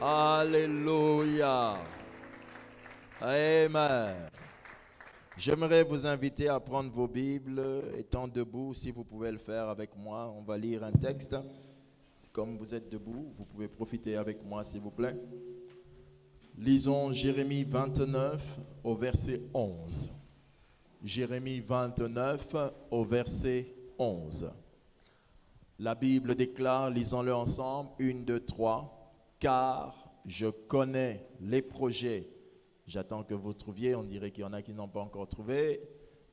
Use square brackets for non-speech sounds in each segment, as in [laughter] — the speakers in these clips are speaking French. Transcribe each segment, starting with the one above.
Alléluia. Amen. J'aimerais vous inviter à prendre vos Bibles, étant debout, si vous pouvez le faire avec moi. On va lire un texte. Comme vous êtes debout, vous pouvez profiter avec moi, s'il vous plaît. Lisons Jérémie 29 au verset 11. Jérémie 29 au verset 11. La Bible déclare, lisons-le ensemble, une, deux, trois, car je connais les projets. J'attends que vous trouviez, on dirait qu'il y en a qui n'ont pas encore trouvé.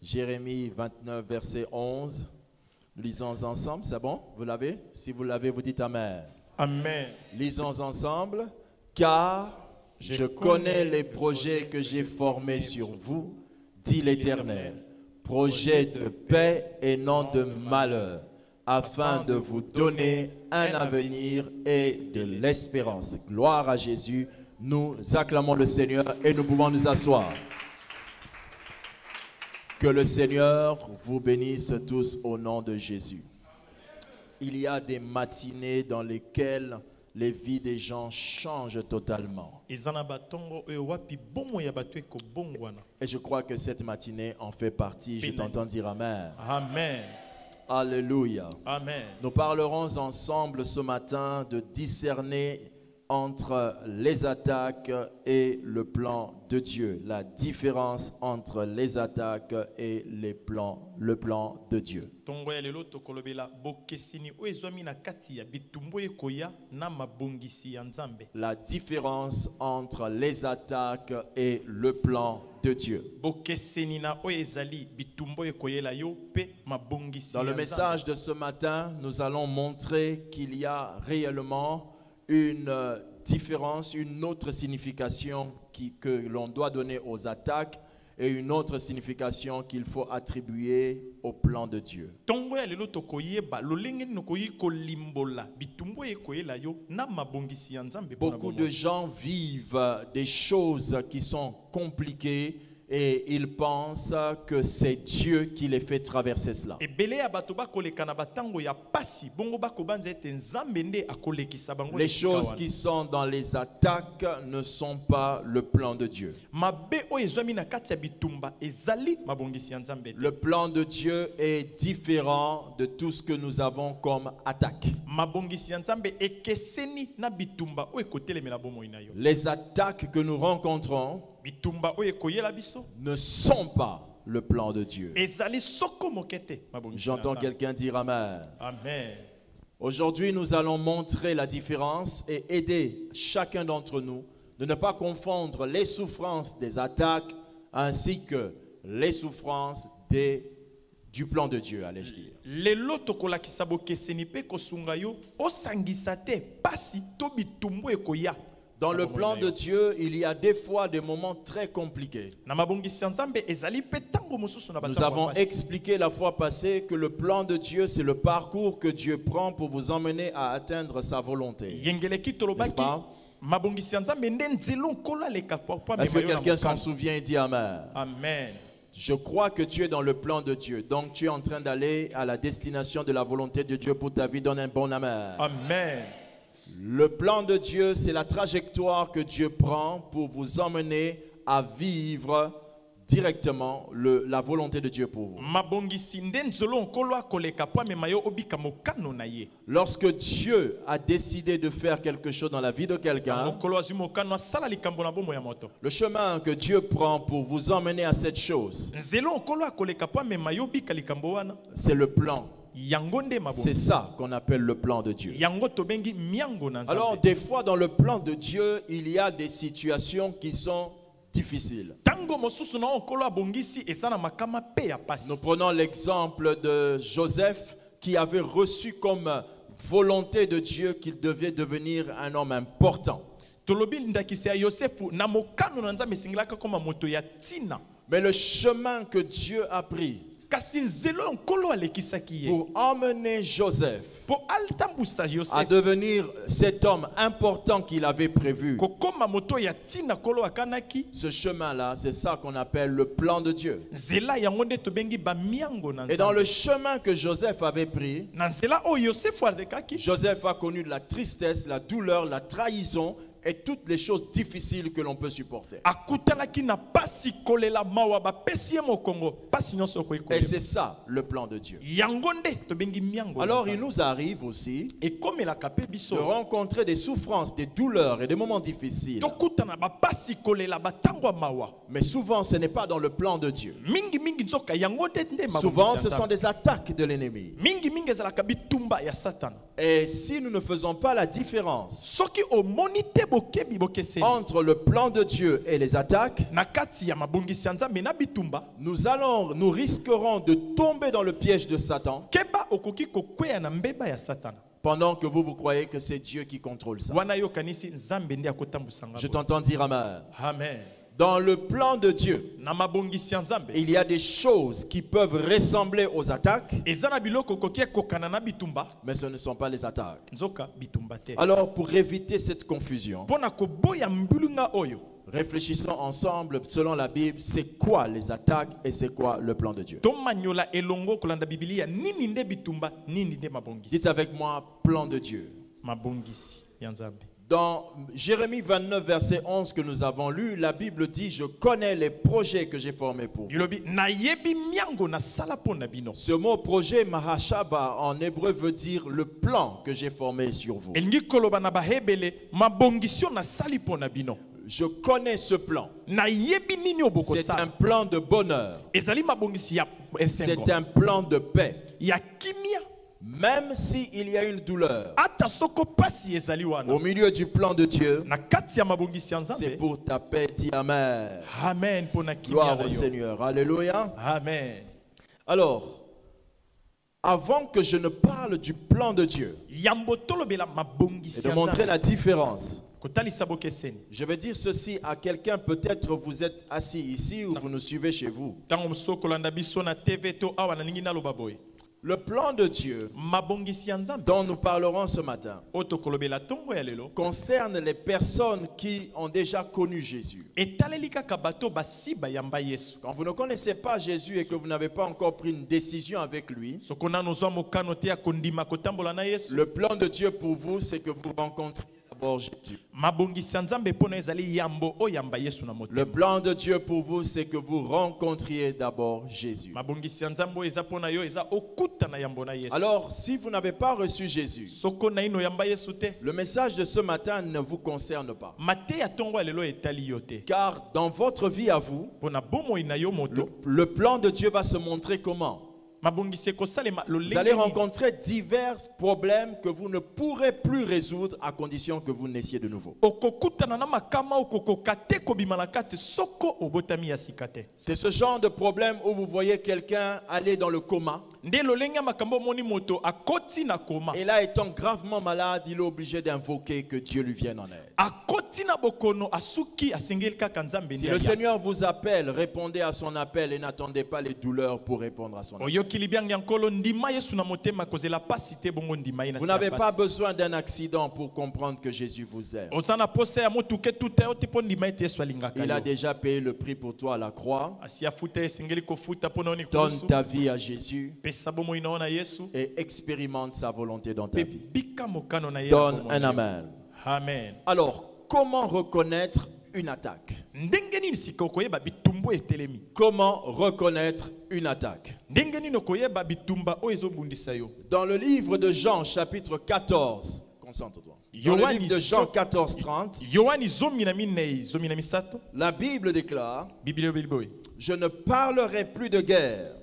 Jérémie 29, verset 11. Lisons ensemble, c'est bon? Vous l'avez? Si vous l'avez, vous dites Amen. Amen. Lisons ensemble, car je connais les projets que j'ai formés sur vous, dit l'Éternel, projets de paix et non de malheur, afin de vous donner un avenir et de l'espérance. Gloire à Jésus. Nous acclamons le Seigneur et nous pouvons nous asseoir. Que le Seigneur vous bénisse tous au nom de Jésus. Il y a des matinées dans lesquelles les vies des gens changent totalement. Et je crois que cette matinée en fait partie. Je t'entends dire Amen. amen Alléluia. amen Nous parlerons ensemble ce matin de discerner entre les attaques et le plan de Dieu. La différence entre les attaques et les plans, le plan de Dieu. La différence entre les attaques et le plan de Dieu. Dans le message de ce matin, nous allons montrer qu'il y a réellement une euh, différence, une autre signification qui- que l'on doit donner aux attaques et une autre signification qu'il faut attribuer au plan de Dieu. Beaucoup de gens vivent euh, des choses qui sont compliquées et ils pensent que c'est Dieu qui les fait traverser cela. Les choses qui sont dans les attaques ne sont pas le plan de Dieu. Le plan de Dieu est différent de tout ce que nous avons comme attaque. Les attaques que nous rencontrons ne sont pas le plan de Dieu. J'entends quelqu'un dire Amen. amen Aujourd'hui, nous allons montrer la différence et aider chacun d'entre nous de ne pas confondre les souffrances des attaques ainsi que les souffrances des, du plan de Dieu, allais-je dire. Dans le plan de. Dieu, il y a des fois des moments très compliqués. Nous avons expliqué la fois passée que le plan de Dieu, c'est le parcours que Dieu prend pour vous emmener à atteindre sa volonté. Est-ce que quelqu'un s'en souvient et dit Amen? Amen Je crois que tu es dans le plan de Dieu. Donc tu es en train d'aller à la destination de la volonté de Dieu pour ta vie. Donne un bon Amen. amen Le plan de Dieu, c'est la trajectoire que Dieu prend pour vous emmener à vivre directement le- la volonté de Dieu pour vous. Lorsque Dieu a décidé de faire quelque chose dans la vie de quelqu'un, le chemin que Dieu prend pour vous emmener à cette chose, c'est le plan. C'est ça qu'on appelle le plan de Dieu. Alors, des fois, dans le plan de Dieu, il y a des situations qui sont difficiles. ya Nous prenons l'exemple de Joseph qui avait reçu comme volonté de Dieu qu'il devait devenir un homme important. Mais le chemin que Dieu a pris pour emmener Joseph à devenir cet homme important qu'il avait prévu, ce chemin-là, c'est ça qu'on appelle le plan de Dieu. Et dans le chemin que Joseph avait pris, Joseph a connu de la tristesse, la douleur, la trahison et toutes les choses difficiles que l'on peut supporter. Et c'est ça le plan de Dieu. Alors il nous arrive aussi de rencontrer des souffrances, des douleurs et des moments difficiles. Mais souvent ce n'est pas dans le plan de Dieu. Souvent ce sont des attaques de l'ennemi. Et si nous ne faisons pas la différence entre le plan de Dieu et les attaques, nous allons, nous risquerons de tomber dans le piège de Satan pendant que vous vous croyez que c'est Dieu qui contrôle ça. Je t'entends dire Amen. amen Dans le plan de Dieu, il y a des choses qui peuvent ressembler aux attaques, mais ce ne sont pas les attaques. Alors, pour éviter cette confusion, réfléchissons ensemble selon la Bible, c'est quoi les attaques et c'est quoi le plan de Dieu? Dites avec moi, plan de Dieu. Dans Jérémie 29, verset 11 que nous avons lu, la Bible dit, je connais les projets que j'ai formés pour vous. Ce mot projet, Mahashaba, en hébreu veut dire le plan que j'ai formé sur vous. Je connais ce plan. C'est un plan de bonheur. C'est un plan de paix. Même s'il y a une douleur, au milieu du plan de Dieu, c'est pour ta paix. Dis Amen. amen Gloire au Seigneur. Alléluia. amen Alors, avant que je ne parle du plan de Dieu et de montrer la différence, je vais dire ceci à quelqu'un. Peut-être vous êtes assis ici ou vous nous suivez chez vous. Le plan de Dieu dont nous parlerons ce matin concerne les personnes qui ont déjà connu Jésus. Quand vous ne connaissez pas Jésus et que vous n'avez pas encore pris une décision avec lui, le plan de Dieu pour vous, c'est que vous rencontrez Jésus. Le plan de Dieu pour vous, c'est que vous rencontriez d'abord Jésus. Alors, si vous n'avez pas reçu Jésus, le message de ce matin ne vous concerne pas. Car dans votre vie à vous, le, plan de Dieu va se montrer comment? Vous allez rencontrer divers problèmes que vous ne pourrez plus résoudre à condition que vous naissiez de nouveau. C'est ce genre de problème où vous voyez quelqu'un aller dans le coma et là étant gravement malade, il est obligé d'invoquer que Dieu lui vienne en aide. Si le. Seigneur vous appelle, répondez à son appel et n'attendez pas les douleurs pour répondre à son appel. Vous n'avez pas besoin d'un accident pour comprendre que Jésus vous aime. Il a déjà payé le prix pour toi à la croix. Donne ta vie à Jésus et expérimente sa volonté dans ta vie. Donne un amen. amen Alors, comment reconnaître une attaque. Comment reconnaître une attaque? Dans le livre de Jean, chapitre 14, concentre-toi. Dans le livre de Jean so- 14, 30, yohani zomi na minei zomi na misato la Bible déclare Je ne parlerai plus de guerre.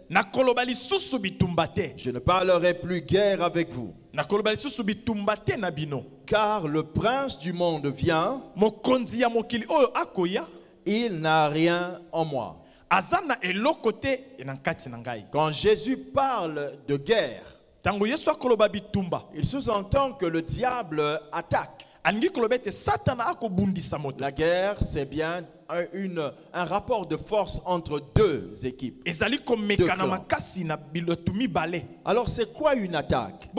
Je ne parlerai plus guerre avec vous. Car le prince du monde vient, il n'a rien en moi. Quand Jésus parle de guerre, il sous-entend que le diable attaque. La guerre, c'est bien un, une- un rapport de force entre deux équipes. Deux Alors, c'est quoi une attaque?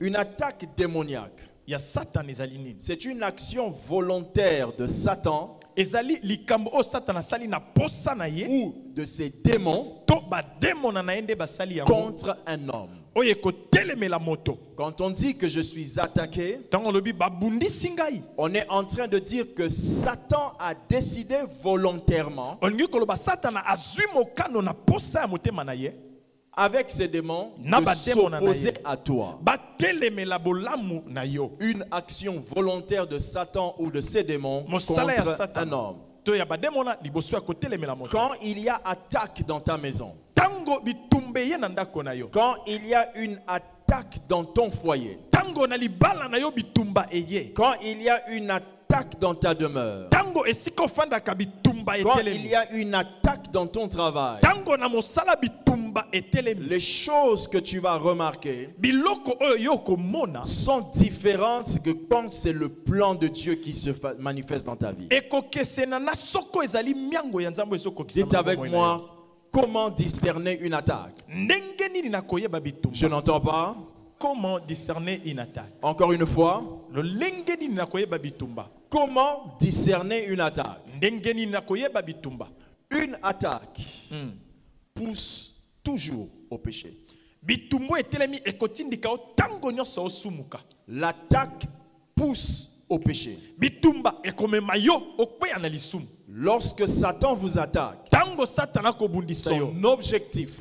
Une attaque démoniaque. C'est une action volontaire de Satan ou de ses démons contre un homme. Quand on dit que je suis attaqué, on est en train de dire que Satan a décidé volontairement, avec ses démons, de s'opposer à toi. Une action volontaire de Satan ou de ses démons contre un homme. Quand il y a attaque dans ta maison, quand il y a une attaque dans ton foyer, quand il y a une attaque dans ta demeure, quand il y a une attaque dans ton travail, les choses que tu vas remarquer sont différentes que quand c'est le plan de Dieu qui se manifeste dans ta vie. Dites avec moi, comment discerner une attaque? Je n'entends pas. comment discerner une attaque? Encore une fois, comment discerner une attaque? Une attaque Hmm. pousse toujours au péché. L'attaque pousse au péché. Lorsque Satan vous attaque, son objectif,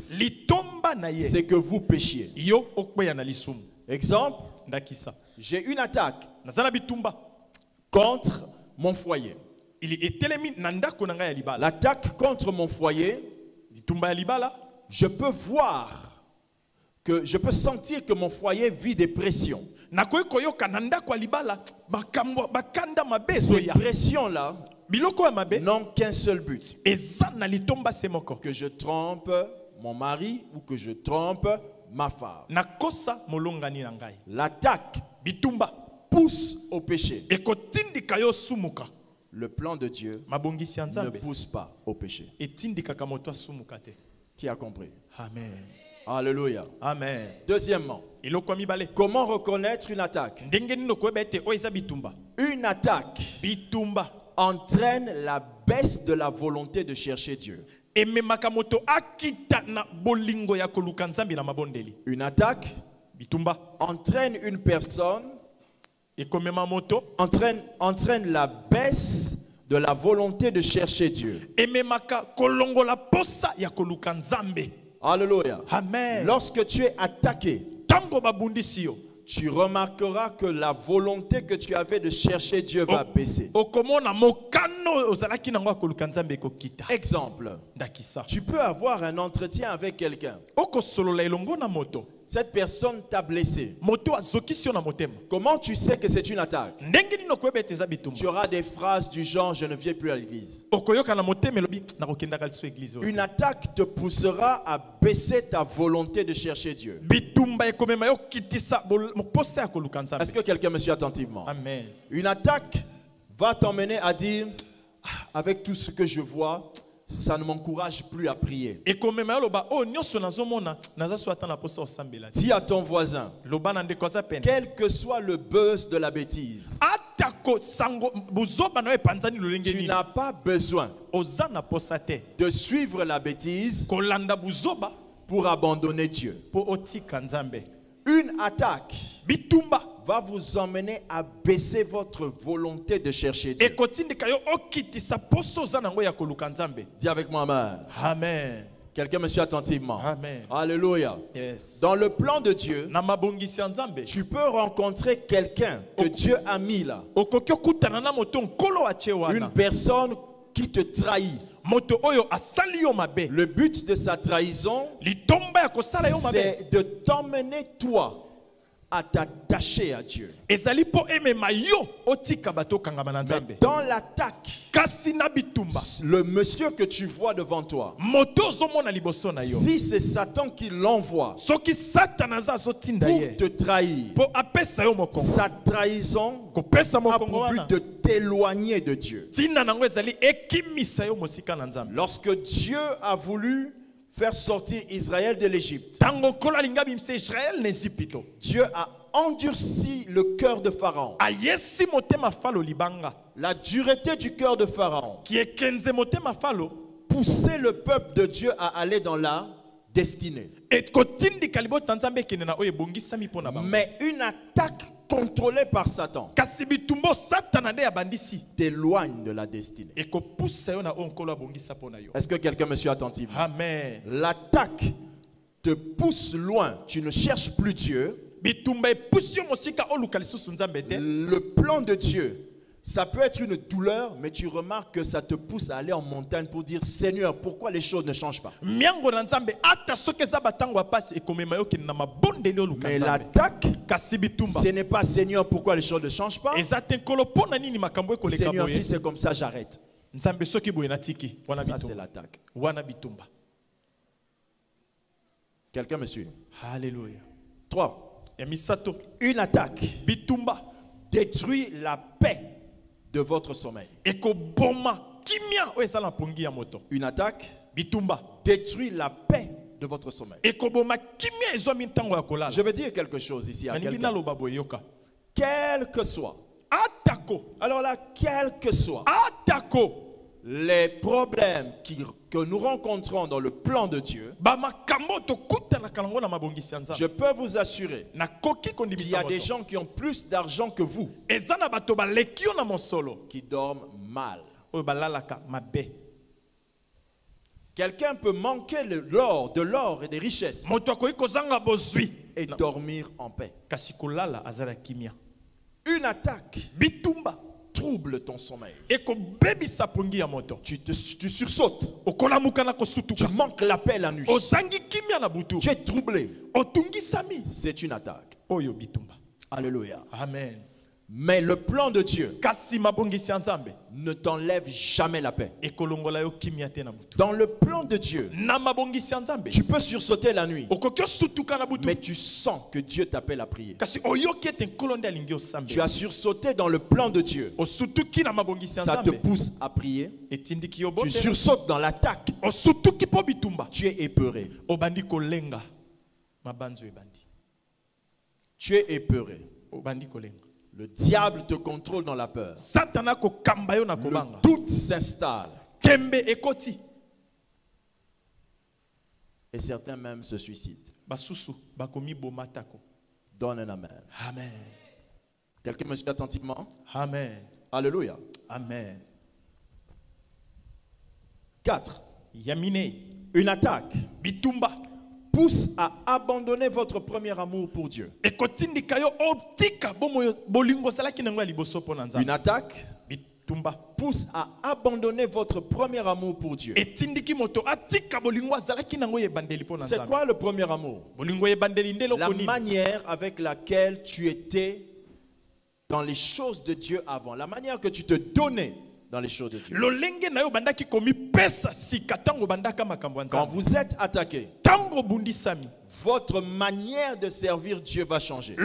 c'est que vous péchiez. Exemple, j'ai une attaque contre mon foyer. L'attaque contre mon foyer, je peux voir que je peux sentir que mon foyer vit des pressions. Ces pressions-là n'ont qu'un seul but, que je trompe mon mari ou que je trompe ma femme. L'attaque bitumba pousse au péché. Le plan de Dieu ne pousse pas au péché. Qui a compris? Amen. Alléluia. amen. Deuxièmement, comment reconnaître une attaque? Une attaque. Bitumba entraîne la baisse de la volonté de chercher Dieu. Une attaque bitumba entraîne une personne, entraîne, entraîne la baisse de la volonté de chercher Dieu. Alléluia. amen Lorsque tu es attaqué, tu remarqueras que la volonté que tu avais de chercher Dieu va baisser. Exemple, tu peux avoir un entretien avec quelqu'un. Cette personne t'a blessé. Comment tu sais que c'est une attaque? Tu auras des phrases du genre je ne viens plus à l'église. Une attaque te poussera à baisser ta volonté de chercher Dieu. Est-ce que quelqu'un me suit attentivement? Amen. Une attaque va t'emmener à dire, avec tout ce que je vois, ça ne m'encourage plus à prier. Dis à ton voisin, quel que soit le buzz de la bêtise, tu n'as pas besoin de suivre la bêtise pour abandonner Dieu. Une attaque bitumba va vous emmener à baisser votre volonté de chercher Dieu. Dis avec moi, Amen. amen Quelqu'un me suit attentivement. Amen. Alléluia. yes Dans le plan de Dieu, tu peux rencontrer quelqu'un que Dieu a mis là. Une personne qui te trahit. Le but de sa trahison, c'est de t'emmener toi à t'attacher à Dieu. Mais dans l'attaque, le monsieur que tu vois devant toi, si c'est Satan qui l'envoie pour te trahir, sa trahison a pour but de t'éloigner de Dieu. Lorsque Dieu a voulu faire sortir Israël de l'Égypte, Dieu a endurci le cœur de Pharaon. libanga. La dureté du cœur de Pharaon motema falo poussait le peuple de Dieu à aller dans la destinée. Mais une attaque contrôlée par Satan t'éloigne de la destinée. Est-ce que quelqu'un me suit attentivement? Amen L'attaque te pousse loin. Tu ne cherches plus Dieu. Le plan de Dieu, ça peut être une douleur, mais tu remarques que ça te pousse à aller en montagne pour dire Seigneur, pourquoi les choses ne changent pas? Mais l'attaque, ce n'est pas Seigneur, pourquoi les choses ne changent pas? Seigneur, si c'est comme ça, j'arrête. Ça, c'est l'attaque. Quelqu'un me suit? Halleluya 3. ya misato. Une attaque bitumba. détruit la paix de votre sommeil. Une attaque bitumba. détruit la paix de votre sommeil. Je vais dire quelque chose ici à quelqu'un. Quel que soit, atako. Alors là, quel que soit. Atako les problèmes qui- que nous rencontrons dans le plan de Dieu, je peux vous assurer qu'il y a des gens qui ont plus d'argent que vous qui dorment mal. Quelqu'un peut manquer le- l'or, de l'or et des richesses et dormir en paix. Une attaque bitumba trouble ton sommeil. ekobebisa pongi ya moto Tu, te, tu sursautes, okolamuka na tu kosutuka manques la paix la nuit, ozangi kimia na butu tu es troublé. otungisami C'est une attaque. oyo bitumba Alléluia. amen Mais le plan de Dieu ne t'enlève jamais la paix. Dans le plan de Dieu, tu peux sursauter la nuit, mais tu sens que Dieu t'appelle à prier. Tu as sursauté dans le plan de Dieu. Ça te pousse à prier. Tu sursautes dans l'attaque. Tu es épeuré. Tu es épeuré. Le diable te contrôle dans la peur. Le doute s'installe. Et certains même se suicident. Donne un amen. amen Quelqu'un me suit attentivement? Amen Alléluia. amen 4. ya minei Une attaque bitumba pousse à abandonner votre premier amour pour Dieu. Une attaque pousse à abandonner votre premier amour pour Dieu. C'est quoi le premier amour? La manière avec laquelle tu étais dans les choses de Dieu avant. La manière que tu te donnais dans les choses de Dieu. Quand vous êtes attaqué, votre manière de servir Dieu va changer.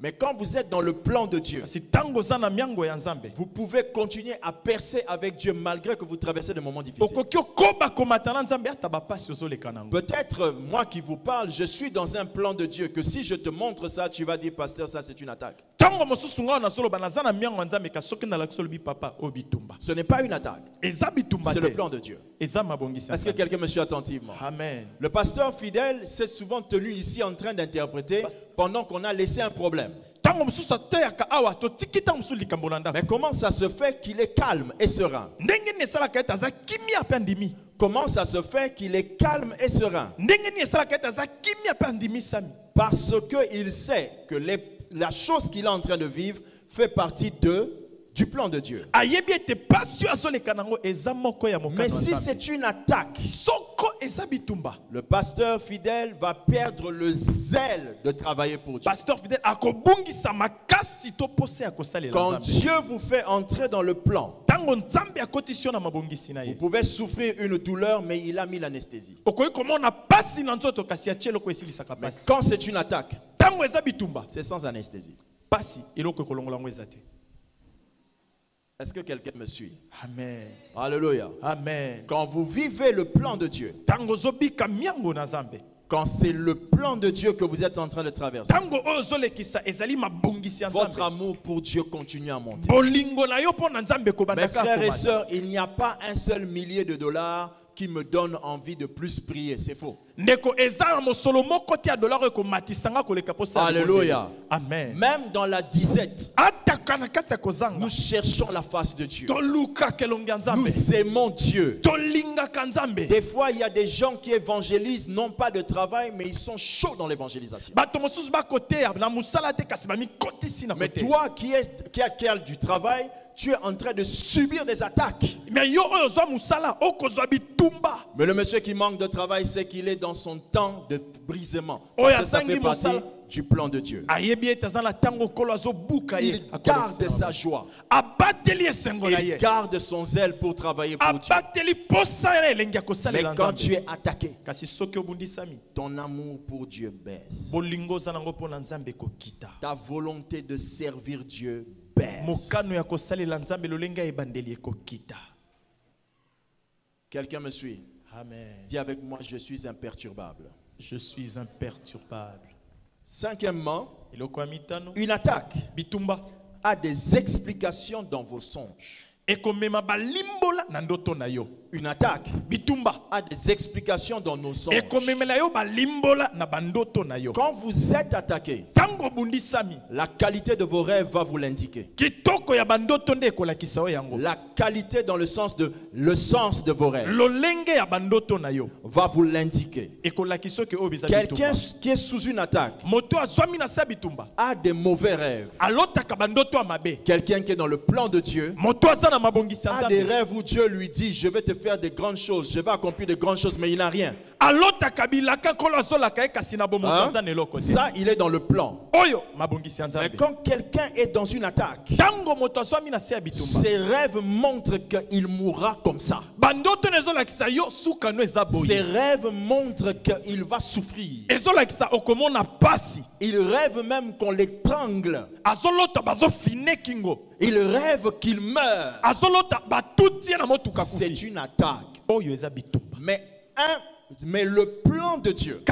Mais quand vous êtes dans le plan de Dieu, vous pouvez continuer à percer avec Dieu malgré que vous traversez des moments difficiles. Peut-être moi qui vous parle, je suis dans un plan de Dieu que si je te montre ça, tu vas dire, pasteur, ça c'est une attaque. Ntango mosusu ngai nazoloba naza na miango ya nzambe kasi soki nalakisi olobi papa oyo bitumba. Ce n'est pas une attaque, eza bitumba c'est le plan de Dieu. eza mabongisi ya Est-ce que quelqu'un me suit attentivement? Amen. Le pasteur fidèle s'est souvent tenu ici en train d'interpréter pendant qu'on a laissé un problème. ntango mosusu ateyaka awa totiki ntango mosusu likambo na ndako. Mais comment ça se fait qu'il est calme et serein? Ndenge nini esalaka ete aza kimia mpe andimi? Comment ça se fait qu'il est calme et serein? Ndenge nini esalaka ete aza kimia mpe andimisami Parce qu'il sait que les- la chose qu'il est en train de vivre fait partie de, du plan de Dieu. Mais si c'est une attaque, le pasteur fidèle va perdre le zèle de travailler pour Dieu. Quand Dieu vous fait entrer dans le plan, vous pouvez souffrir une douleur, mais il a mis l'anesthésie. Mais quand c'est une attaque, c'est sans anesthésie. pasi eloko ekolongola yango eza te Est-ce que quelqu'un me suit? Amen. Alléluia. amen. Quand vous vivez le plan de Dieu, quand c'est le plan de Dieu que vous êtes en train de traverser, votre amour pour Dieu continue à monter. Mes frères et sœurs, il n'y a pas un seul millier de dollars qui me donne envie de plus prier. C'est faux. Alléluia. amen Même dans la disette, nous cherchons la face de Dieu. Nous aimons Dieu. Des fois, il y a des gens qui évangélisent, non pas de travail, mais ils sont chauds dans l'évangélisation. Mais toi qui, est, qui a, qui a du travail, tu es en train de subir des attaques. Mais le monsieur qui manque de travail, c'est qu'il est dans son temps de brisement. Oh, Parce ya que ça zangi fait partie mosala. du plan de Dieu. Il garde sa joie. Il garde son zèle pour travailler pour Dieu. Mais quand tu es attaqué, ton amour pour Dieu baisse. Ta volonté de servir Dieu baisse. Quelqu'un me suit? Amen. Dis avec moi, je suis imperturbable. je suis imperturbable. Cinquièmement, une attaque bitumba. a des explications dans vos songes. Ekomema balimbola na ndoto na yo Une attaque bitumba a des explications dans nos songes. ekomemela yo balimbola na bandoto na yo Quand vous êtes attaqué, ntango obundisami la qualité de vos rêves va vous l'indiquer. kitoko ya bandoto nde ekolakisa yo yango La qualité dans le sens de le sens de vos rêves lolenge ya bandoto na yo va vous l'indiquer. ekolakisa oke oyo biza Quelqu'un qui est sous une attaque moto azwami na se bitumba a des mauvais rêves. alotaka bandoto ya mabe Quelqu'un qui est dans le plan de Dieu moto aza na a des rêves où Dieu lui dit, je vais te faire de grandes choses, je vais accomplir de grandes choses, mais il n'a rien. Hein? Ça, il est dans le plan. Mais quand quelqu'un est dans une attaque, ses rêves montrent qu'il mourra comme ça. Ses rêves montrent qu'il va souffrir. Il rêve même qu'on l'étrangle. Il rêve qu'il motuka C'est une attaque. Mais, un, mais le plan de Dieu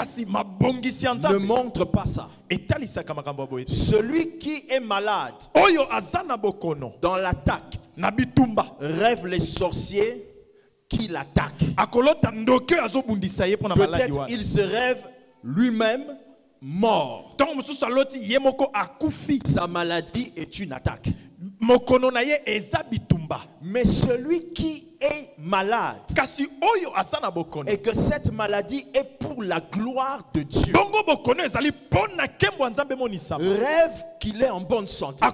ne montre pas ça. Celui qui est malade dans l'attaque rêve les sorciers qui l'attaquent. Peut-être il se rêve lui-même mort. Sa maladie est une attaque. Mais celui qui est malade et que cette maladie est pour la gloire de Dieu, rêve qu'il est en bonne santé.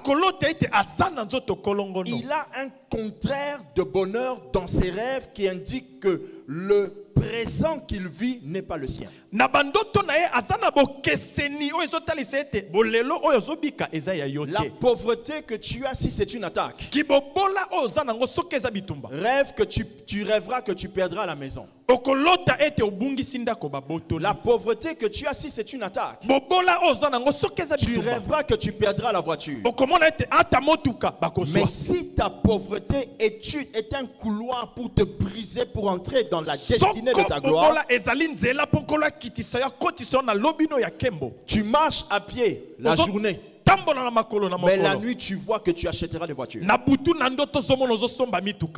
Il a un contraire de bonheur dans ses rêves qui indique que le présent qu'il vit n'est pas le sien. La pauvreté que tu as si c'est une attaque. Rêve que tu, tu rêveras que tu perdras la maison. La pauvreté que tu as si c'est une attaque. Tu rêveras que tu perdras la voiture. Mais si ta pauvreté est, est un couloir pour te briser, pour entrer dans la destinée de ta gloire, tu marches à pied la journée, mais la nuit tu vois que tu achèteras des voitures.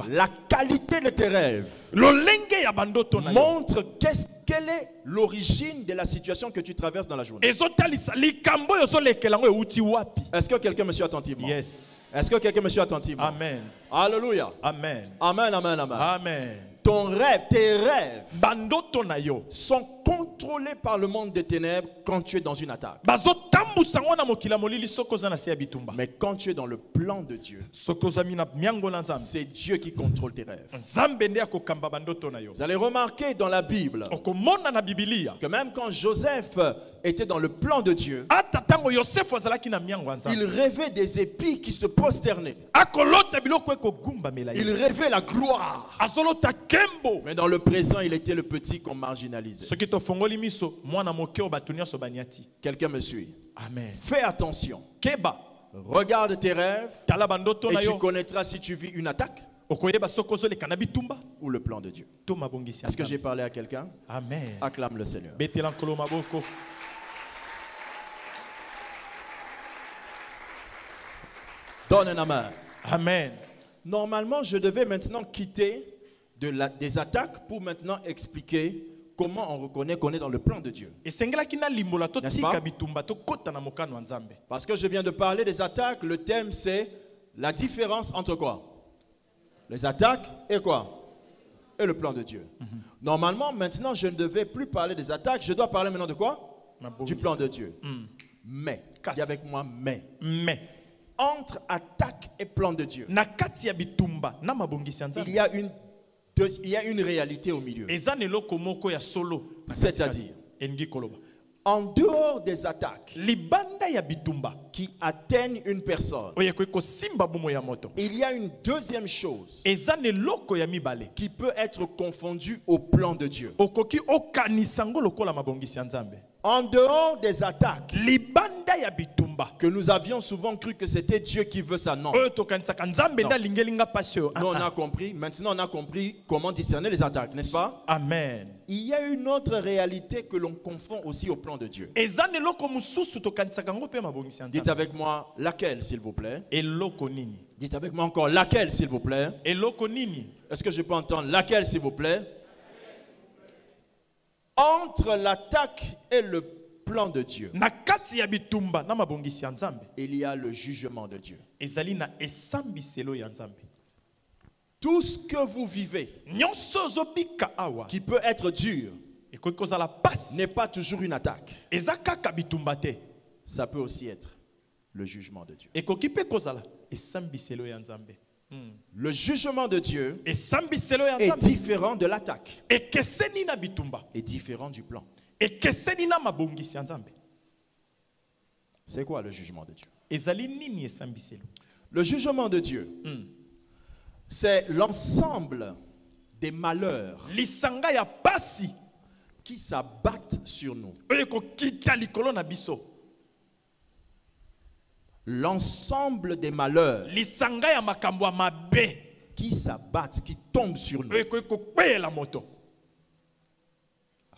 La qualité de tes rêves montre qu'est-ce- quelle est l'origine de la situation que tu traverses dans la journée. Est-ce que quelqu'un me suit attentivement? Yes. Est-ce que quelqu'un me suit attentivement? Amen. Alléluia. amen. Amen, amen, amen. amen Ton rêve, tes rêves sont contrôlés par le monde des ténèbres quand tu es dans une attaque. Mais quand tu es dans le plan de Dieu, c'est Dieu qui contrôle tes rêves. Vous allez remarquer dans la Bible que même quand Joseph était dans le plan de Dieu, il rêvait des épis qui se prosternaient. Il rêvait la gloire. Mais dans le présent, il était le petit qu'on marginalisait. Quelqu'un me suit. amen Fais attention. keba Regarde tes rêves et tu connaîtras si tu vis une attaque ou le plan de Dieu. Est-ce que j'ai parlé à quelqu'un? Amen Acclame le Seigneur. Donne un amen. amen Normalement, je devais maintenant quitter de la- des attaques pour maintenant expliquer comment on reconnaît qu'on est dans le plan de Dieu. Parce que je viens de parler des attaques, le thème c'est la différence entre quoi? Les attaques et quoi? Et le plan de Dieu. Normalement, maintenant, je ne devais plus parler des attaques, je dois parler maintenant de quoi? Du plan de Dieu. Mais, Casse. dis avec moi, mais. mais Entre attaque et plan de Dieu, il y a une, il y a une réalité au milieu. C'est-à-dire? En dehors des attaques qui atteignent une personne, il y a une deuxième chose qui peut être confondue au plan de Dieu. En dehors des attaques libanda ya bitumba que nous avions souvent cru que c'était Dieu qui veut non. pasi oyo Ah, Nous, on a compris. Maintenant, on a compris comment discerner les attaques, n'est-ce pas? Amen Il y a une autre réalité que l'on confond aussi au plan de Dieu. Dites avec moi laquelle, s'il vous plaît? Dites avec moi encore laquelle, s'il vous plaît? Est-ce que je peux entendre laquelle, s'il vous plaît? Entre l'attaque et le plan de Dieu, il y a le jugement de Dieu. Tout ce que vous vivez qui peut être dur n'est pas toujours une attaque. Ça peut aussi être le jugement de Dieu. Hmm. Le jugement de Dieu est différent de l'attaque, est différent du plan. C'est quoi le jugement de Dieu? Esambiselo Le jugement de Dieu, Hmm. c'est l'ensemble des malheurs qui s'abattent sur nous. oyo ekokita likolo na biso L'ensemble des malheurs qui s'abattent, qui tombent sur nous.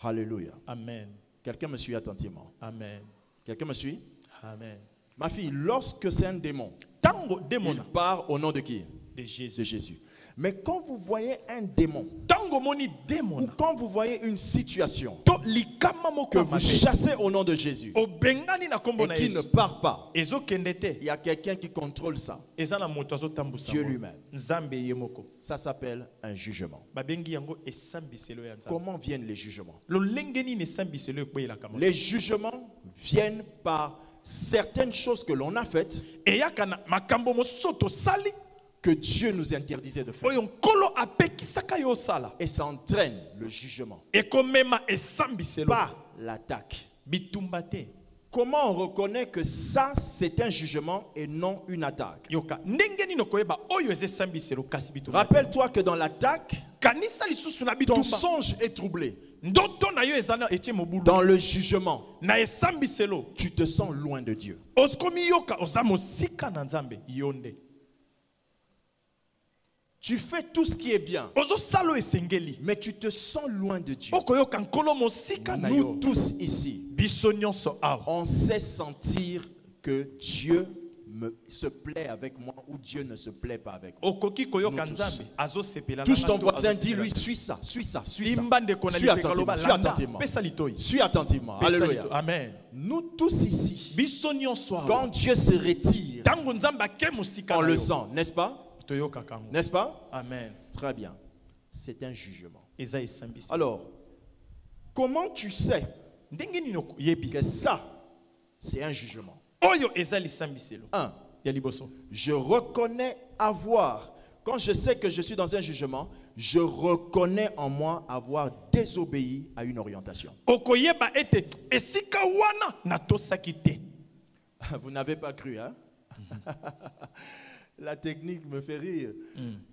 Alléluia. amen. Quelqu'un me suit attentivement. amen. Quelqu'un me suit? Amen. Ma fille, lorsque c'est un démon, ntango il demona part au nom de qui? De De jésus Jésus. Mais quand vous voyez un démon, ou quand vous voyez une situation que vous chassez au nom de Jésus obengani na nkombo et qui ne part pas, il y a quelqu'un qui contrôle ça. Dieu lui-même. Ça s'appelle un jugement. Comment viennent les jugements? Les jugements viennent par certaines choses que l'on a faites que Dieu nous interdisait de faire. Et ça entraîne le jugement, pas l'attaque. Comment on reconnaît que ça, c'est un jugement et non une attaque? Rappelle-toi que dans l'attaque, ton songe est troublé. Dans le jugement, tu te sens loin de Dieu. okomi yoka oza mosika na nzambe yo nde Tu fais tout ce qui est bien, mais tu te sens loin de Dieu. Nous tous ici, on sait sentir que Dieu me, se plaît avec moi ou Dieu ne se plaît pas avec moi. tous. Touche ton to voisin, dis-lui, suis ça, suis ça, suis ça. Suis attentivement, suis attentivement. Suis attentivement. Alléluia. amen Nous tous ici, quand Dieu se retire, on le sent, n'est-ce pas? N'est-ce pas? Amen. Très bien. C'est un jugement. Alors, comment tu sais que ça, c'est un jugement? Oyo eza lisambiselo Un, ya liboso. Je reconnais avoir, quand je sais que je suis dans un jugement, je reconnais en moi avoir désobéi à une orientation. [laughs] Vous n'avez pas cru, hein? [laughs] La technique me fait rire.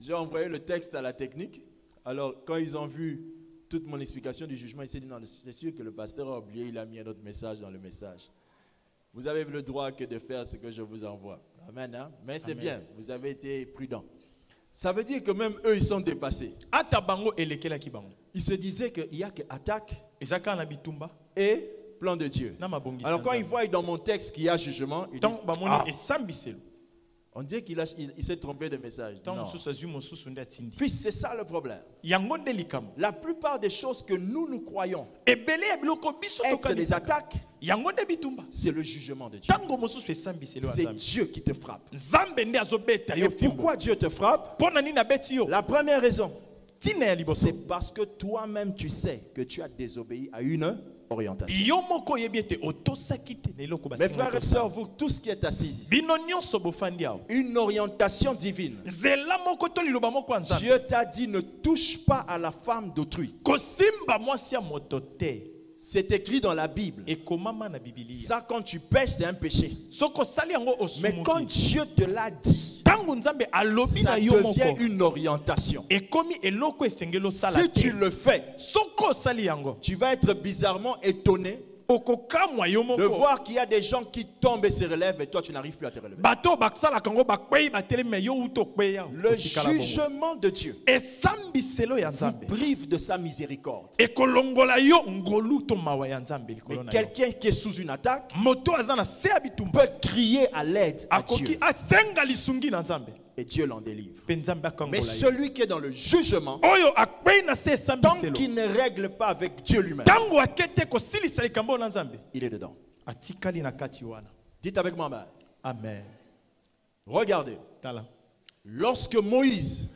J'ai envoyé le texte à la technique. Alors, quand ils ont vu toute mon explication du jugement, ils s'est dit, non, c'est sûr que le pasteur a oublié, il a mis un autre message dans le message. Vous avez le droit que de faire ce que je vous envoie. Amen. hein? Mais c'est bien, vous avez été prudent. Ça veut dire que même eux, ils sont dépassés. Ils se disaient qu'il n'y a que attaque eza kaka na bitumba et plan de Dieu. Alors, quand ils voient dans mon texte qu'il y a jugement, ils disent, ah, On dirait qu'il a- il- il s'est trompé de message. Non. Fils, c'est ça le problème. La plupart des choses que nous nous croyons être des attaques, c'est le jugement de Dieu. C'est Dieu qui te frappe. Et pourquoi Dieu te frappe? La première raison, c'est parce que toi-même tu sais que tu as désobéi à une orientation. Mes frères et sœurs, vous tous qui êtes assis ici, une orientation divine. Dieu t'a dit ne touche pas à la femme d'autrui. C'est écrit dans la Bible. Ça, quand tu pêches, c'est un péché. Mais quand Dieu te l'a dit, ça devient une orientation. Si tu le fais, tu vas être bizarrement étonné de voir qu'il y a des gens qui tombent et se relèvent et toi tu n'arrives plus à te relever. Le jugement de Dieu vous prive de sa miséricorde. yo quelqu'un qui est sous une attaque peut crier à l'aide à Dieu et Dieu l'en délivre. Mais celui qui est dans le jugement, tant qu'il ne règle pas avec Dieu lui-même, il est dedans. Dites avec moi, Amen. regardez, lorsque Moïse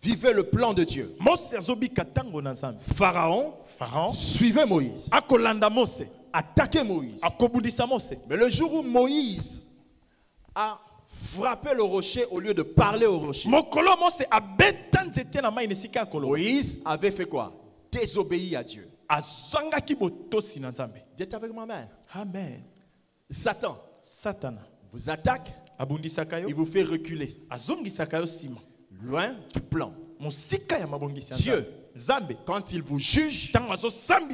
vivait le plan de Dieu, Pharaon pharaon suivait Moïse, attaquait Moïse. Mais le jour où Moïse a frappé le rocher au lieu de parler au rocher, Moïse avait fait quoi? Désobéi à Dieu. nzambe Dites avec moi-même. amen Satan satana vous attaque, il vous fait reculer loin du plan. Dieu. Quand il vous juge,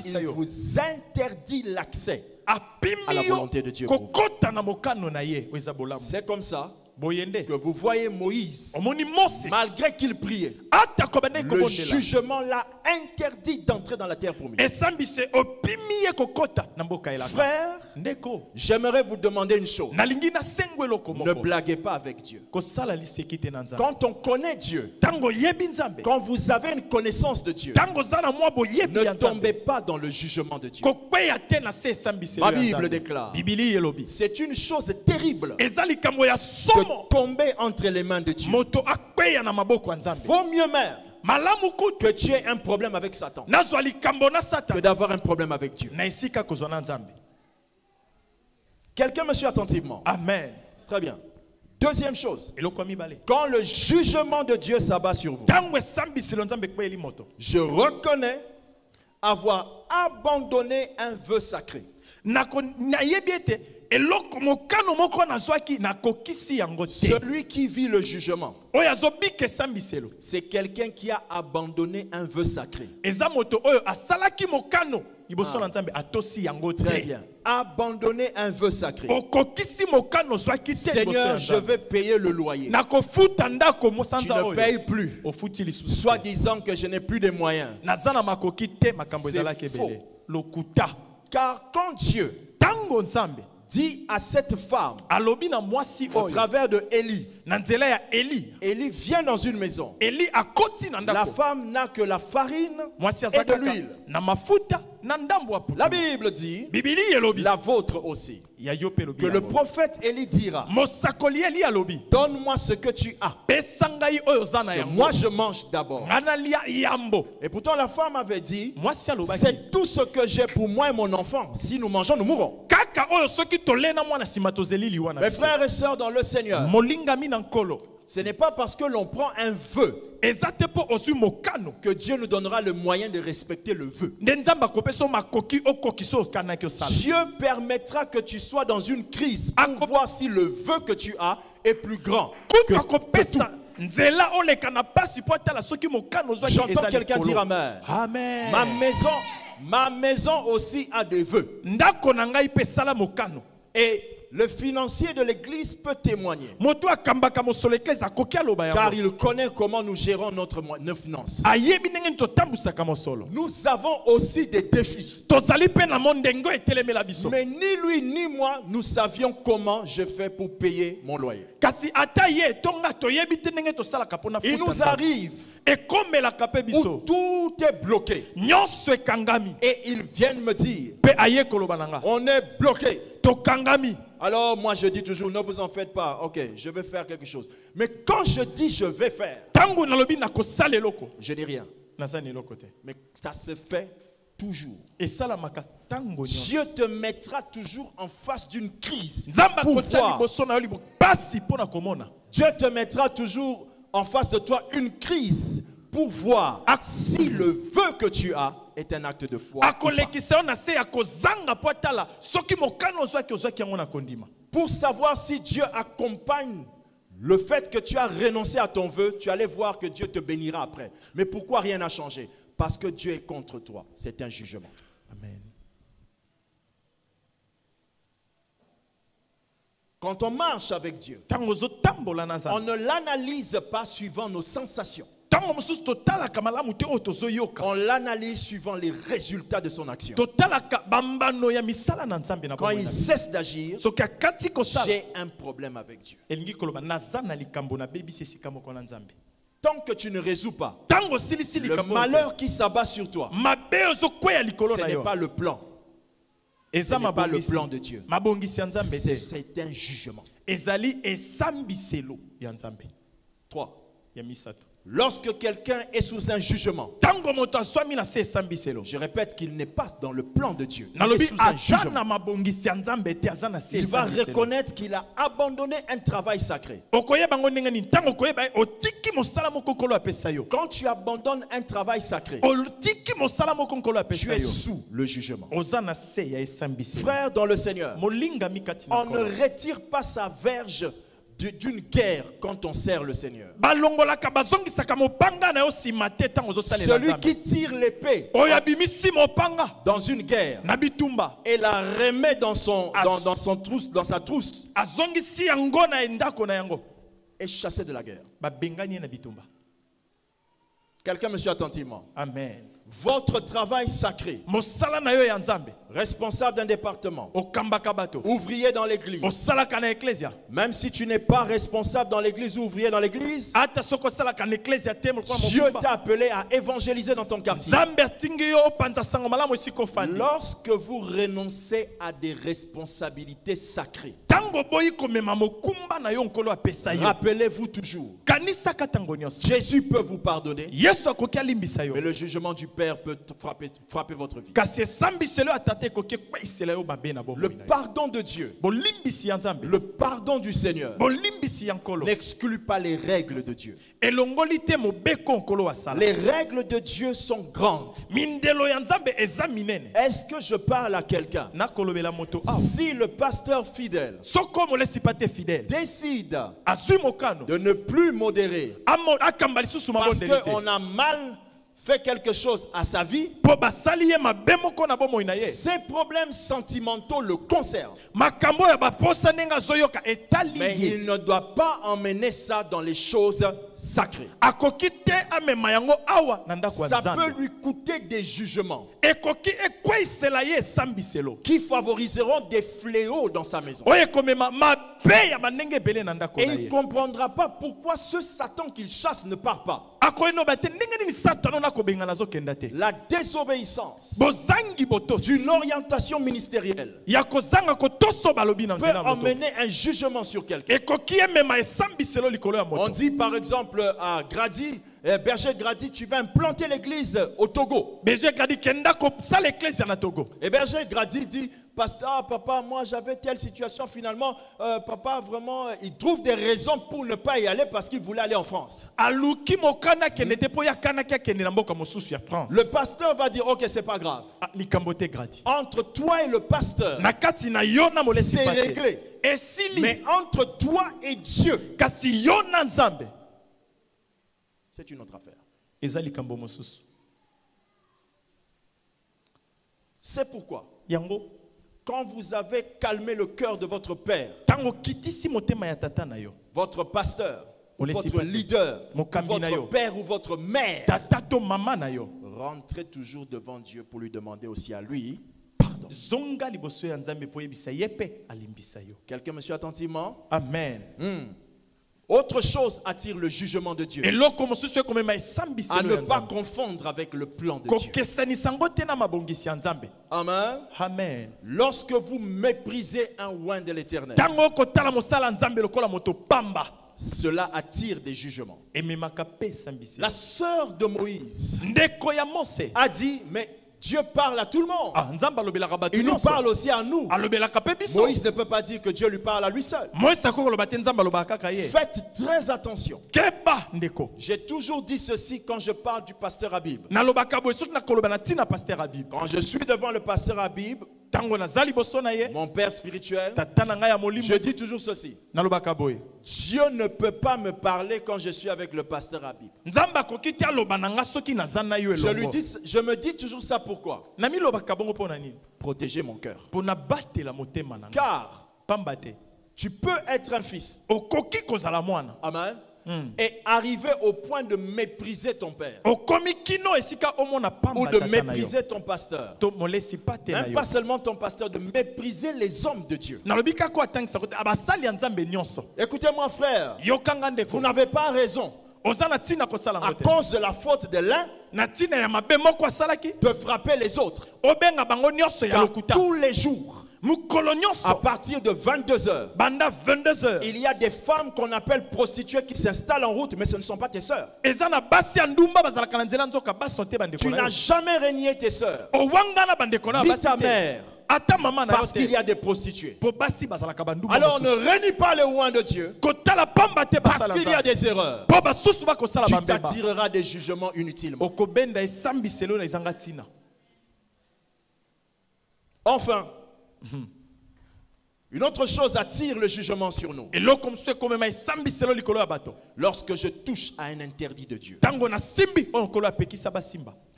il vous interdit l'accès. À la volonté de Dieu C'est comme ça que vous voyez Moïse, malgré qu'il priait, le jugement l'a interdit d'entrer dans la terre promise. Frère, j'aimerais vous demander une chose. Ne blaguez pas avec Dieu. Quand on connaît Dieu, quand vous avez une connaissance de Dieu, ne tombez pas dans le jugement de Dieu. Ma Bible déclare. C'est une chose terrible de tomber entre les mains de Dieu. Vaut mieux même que tu aies un problème avec Satan que d'avoir un problème avec Dieu. na esika kozwa na nzambe Quelqu'un me suit attentivement. amen Très bien. Deuxième chose, quand le jugement de Dieu s'abat sur vous, je reconnais avoir abandonné un vœu sacré. Celui qui vit le jugement, c'est quelqu'un qui a abandonné un vœu sacré. yango Très bien. Abandonner un vœu sacré. Seigneur, je vais payer le loyer. Tu ne payes plus, soit disant que je n'ai plus de moyens. C'est faux. Car quand Dieu dit à cette femme, au travers de Élie, Élie vient dans une maison. La femme n'a que la farine et de l'huile. La Bible dit, la vôtre aussi, que le prophète Élie dira, donne-moi ce que tu as. Que moi je mange d'abord. Et pourtant la femme avait dit, c'est tout ce que j'ai pour moi et mon enfant. Si nous mangeons, nous mourrons. Mes frères et sœurs dans le Seigneur, ce n'est pas parce que l'on prend un vœu que Dieu nous donnera le moyen de respecter le vœu. Dieu permettra que tu sois dans une crise pour voir si le vœu que tu as est plus grand que, tout. J'entends quelqu'un dire Amen. amen Ma maison, ma maison aussi a des vœux. Et le financier de l'église peut témoigner. Car il connaît comment nous gérons notre, nos finances. Nous avons aussi des défis. Mais ni lui ni moi, nous savions comment je fais pour payer mon loyer. Il nous arrive ekomelaka mpe où biso tout est bloqué. nyonso ekangami Et ils viennent me dire, mpe aye koloba na nga on est bloqué. tokangami Alors moi je dis toujours, ne vous en faites pas. Ok, je vais faire quelque chose. Mais quand je dis je vais faire, ntango nalobi nakosala eloko je dis rien. eloko te Mais ça se fait toujours. nyonso Dieu te mettra toujours en face d'une crise. Pour voir. Dieu te mettra toujours en face de toi une crise pour voir si le vœu que tu as est un acte de foi. Pour savoir si Dieu accompagne le fait que tu as renoncé à ton vœu, tu allais voir que Dieu te bénira après. Mais pourquoi rien n'a changé? Parce que Dieu est contre toi. C'est un jugement. amen Quand on marche avec Dieu, on ne l'analyse pas suivant nos sensations. On l'analyse suivant les résultats de son action. Quand il cesse d'agir, j'ai un problème avec Dieu. Tant que tu ne résous pas le malheur qui s'abat sur toi, ce n'est pas le plan. Ce eza n'est pas le plan de Dieu. C'est un jugement. ezali esambiselo ya nzambe 3. Lorsque quelqu'un est sous un jugement, je répète qu'il n'est pas dans le plan de Dieu. Il est sous un jugement. va reconnaître qu'il a abandonné un travail sacré. Quand tu abandonnes un travail sacré, tu es sous le jugement. Frère dans le Seigneur, on ne retire pas sa verge d'une guerre quand on sert le Seigneur. Celui qui tire l'épée dans une guerre et la remet dans, son, dans, dans son trousse, dans sa trousse, est chassé de la guerre. Quelqu'un me suit attentivement. amen Votre travail sacré, responsable d'un département, ouvrier dans l'église, même si tu n'es pas responsable dans l'église ou ouvrier dans l'église, Dieu t'a appelé à évangéliser dans ton quartier. Lorsque vous renoncez à des responsabilités sacrées, rappelez-vous toujours, Jésus peut vous pardonner, mais le jugement du Père peut frapper, frapper votre vie. Le pardon de Dieu, le pardon du Seigneur n'exclut pas les règles de Dieu. Les règles de Dieu sont grandes. Est-ce que je parle à quelqu'un? Si le pasteur fidèle décide de ne plus modérer parce qu'on a mal fait quelque chose à sa vie, ses problèmes sentimentaux le concernent. Mais il ne doit pas emmener ça dans les choses ya Ça peut lui coûter des jugements. Qui favoriseront des fléaux dans sa maison. Et il ne comprendra pas pourquoi ce Satan qu'il chasse ne part pas. La désobéissance d'une orientation ministérielle peut emmener un jugement sur quelqu'un. On dit par exemple à Grady, eh, berger Grady, tu vas implanter l'église au Togo. berger eklesia na togo. Et berger Grady dit, pasteur, ah, papa, moi j'avais telle situation, finalement, euh, papa, vraiment, il trouve des raisons pour ne pas y aller parce qu'il voulait aller en France. Le pasteur va dire, ok, c'est pas grave. Ah, Entre toi et le pasteur, c'est réglé. Mais entre toi et Dieu, kasi yo na nzambe c'est une autre affaire. C'est pourquoi, quand vous avez calmé le cœur de votre père, votre pasteur, votre leader, votre père ou votre mère, rentrez toujours devant Dieu pour lui demander aussi à lui pardon. Quelqu'un me suit attentivement? Amen Hmm. Autre chose attire le jugement de Dieu. À ne pas confondre avec le plan de Dieu. Amen. amen Lorsque vous méprisez un oin de l'éternel, cela attire des jugements. La sœur de Moïse a dit, mais Dieu parle à tout le monde. ah, Il nous parle aussi à nous. Moïse ne peut pas dire que Dieu lui parle à lui seul. Faites très attention. J'ai toujours dit ceci quand je parle du pasteur Habib. Quand je suis devant le pasteur Habib, mon père spirituel, je dis toujours ceci. Dieu ne peut pas me parler quand je suis avec le pasteur Habib. Je, lui dis, je me dis toujours ça pourquoi? Protéger mon cœur. Car tu peux être un fils. Amen. Mm. Et arriver au point de mépriser ton père. omona Ou de mépriser ton pasteur. Même pas seulement ton pasteur, de mépriser les hommes de Dieu. nzambe nyonso Écoutez-moi frère, vous n'avez pas raison. À cause de la faute de l'un, de frapper les autres. Car tous les jours, à partir de 22 heures, banda 22 heures il y a des femmes qu'on appelle prostituées qui s'installent en route, mais ce ne sont pas tes sœurs. Tu na n'as jamais régné tes sœurs. Ni ta mère. Parce qu'il y a des prostituées. Alors ne renie pas le oin de Dieu. Parce qu'il y a des erreurs. Tu t'attireras des jugements inutilement. Enfin, une autre chose attire le jugement sur nous. Lorsque je touche à un interdit de Dieu.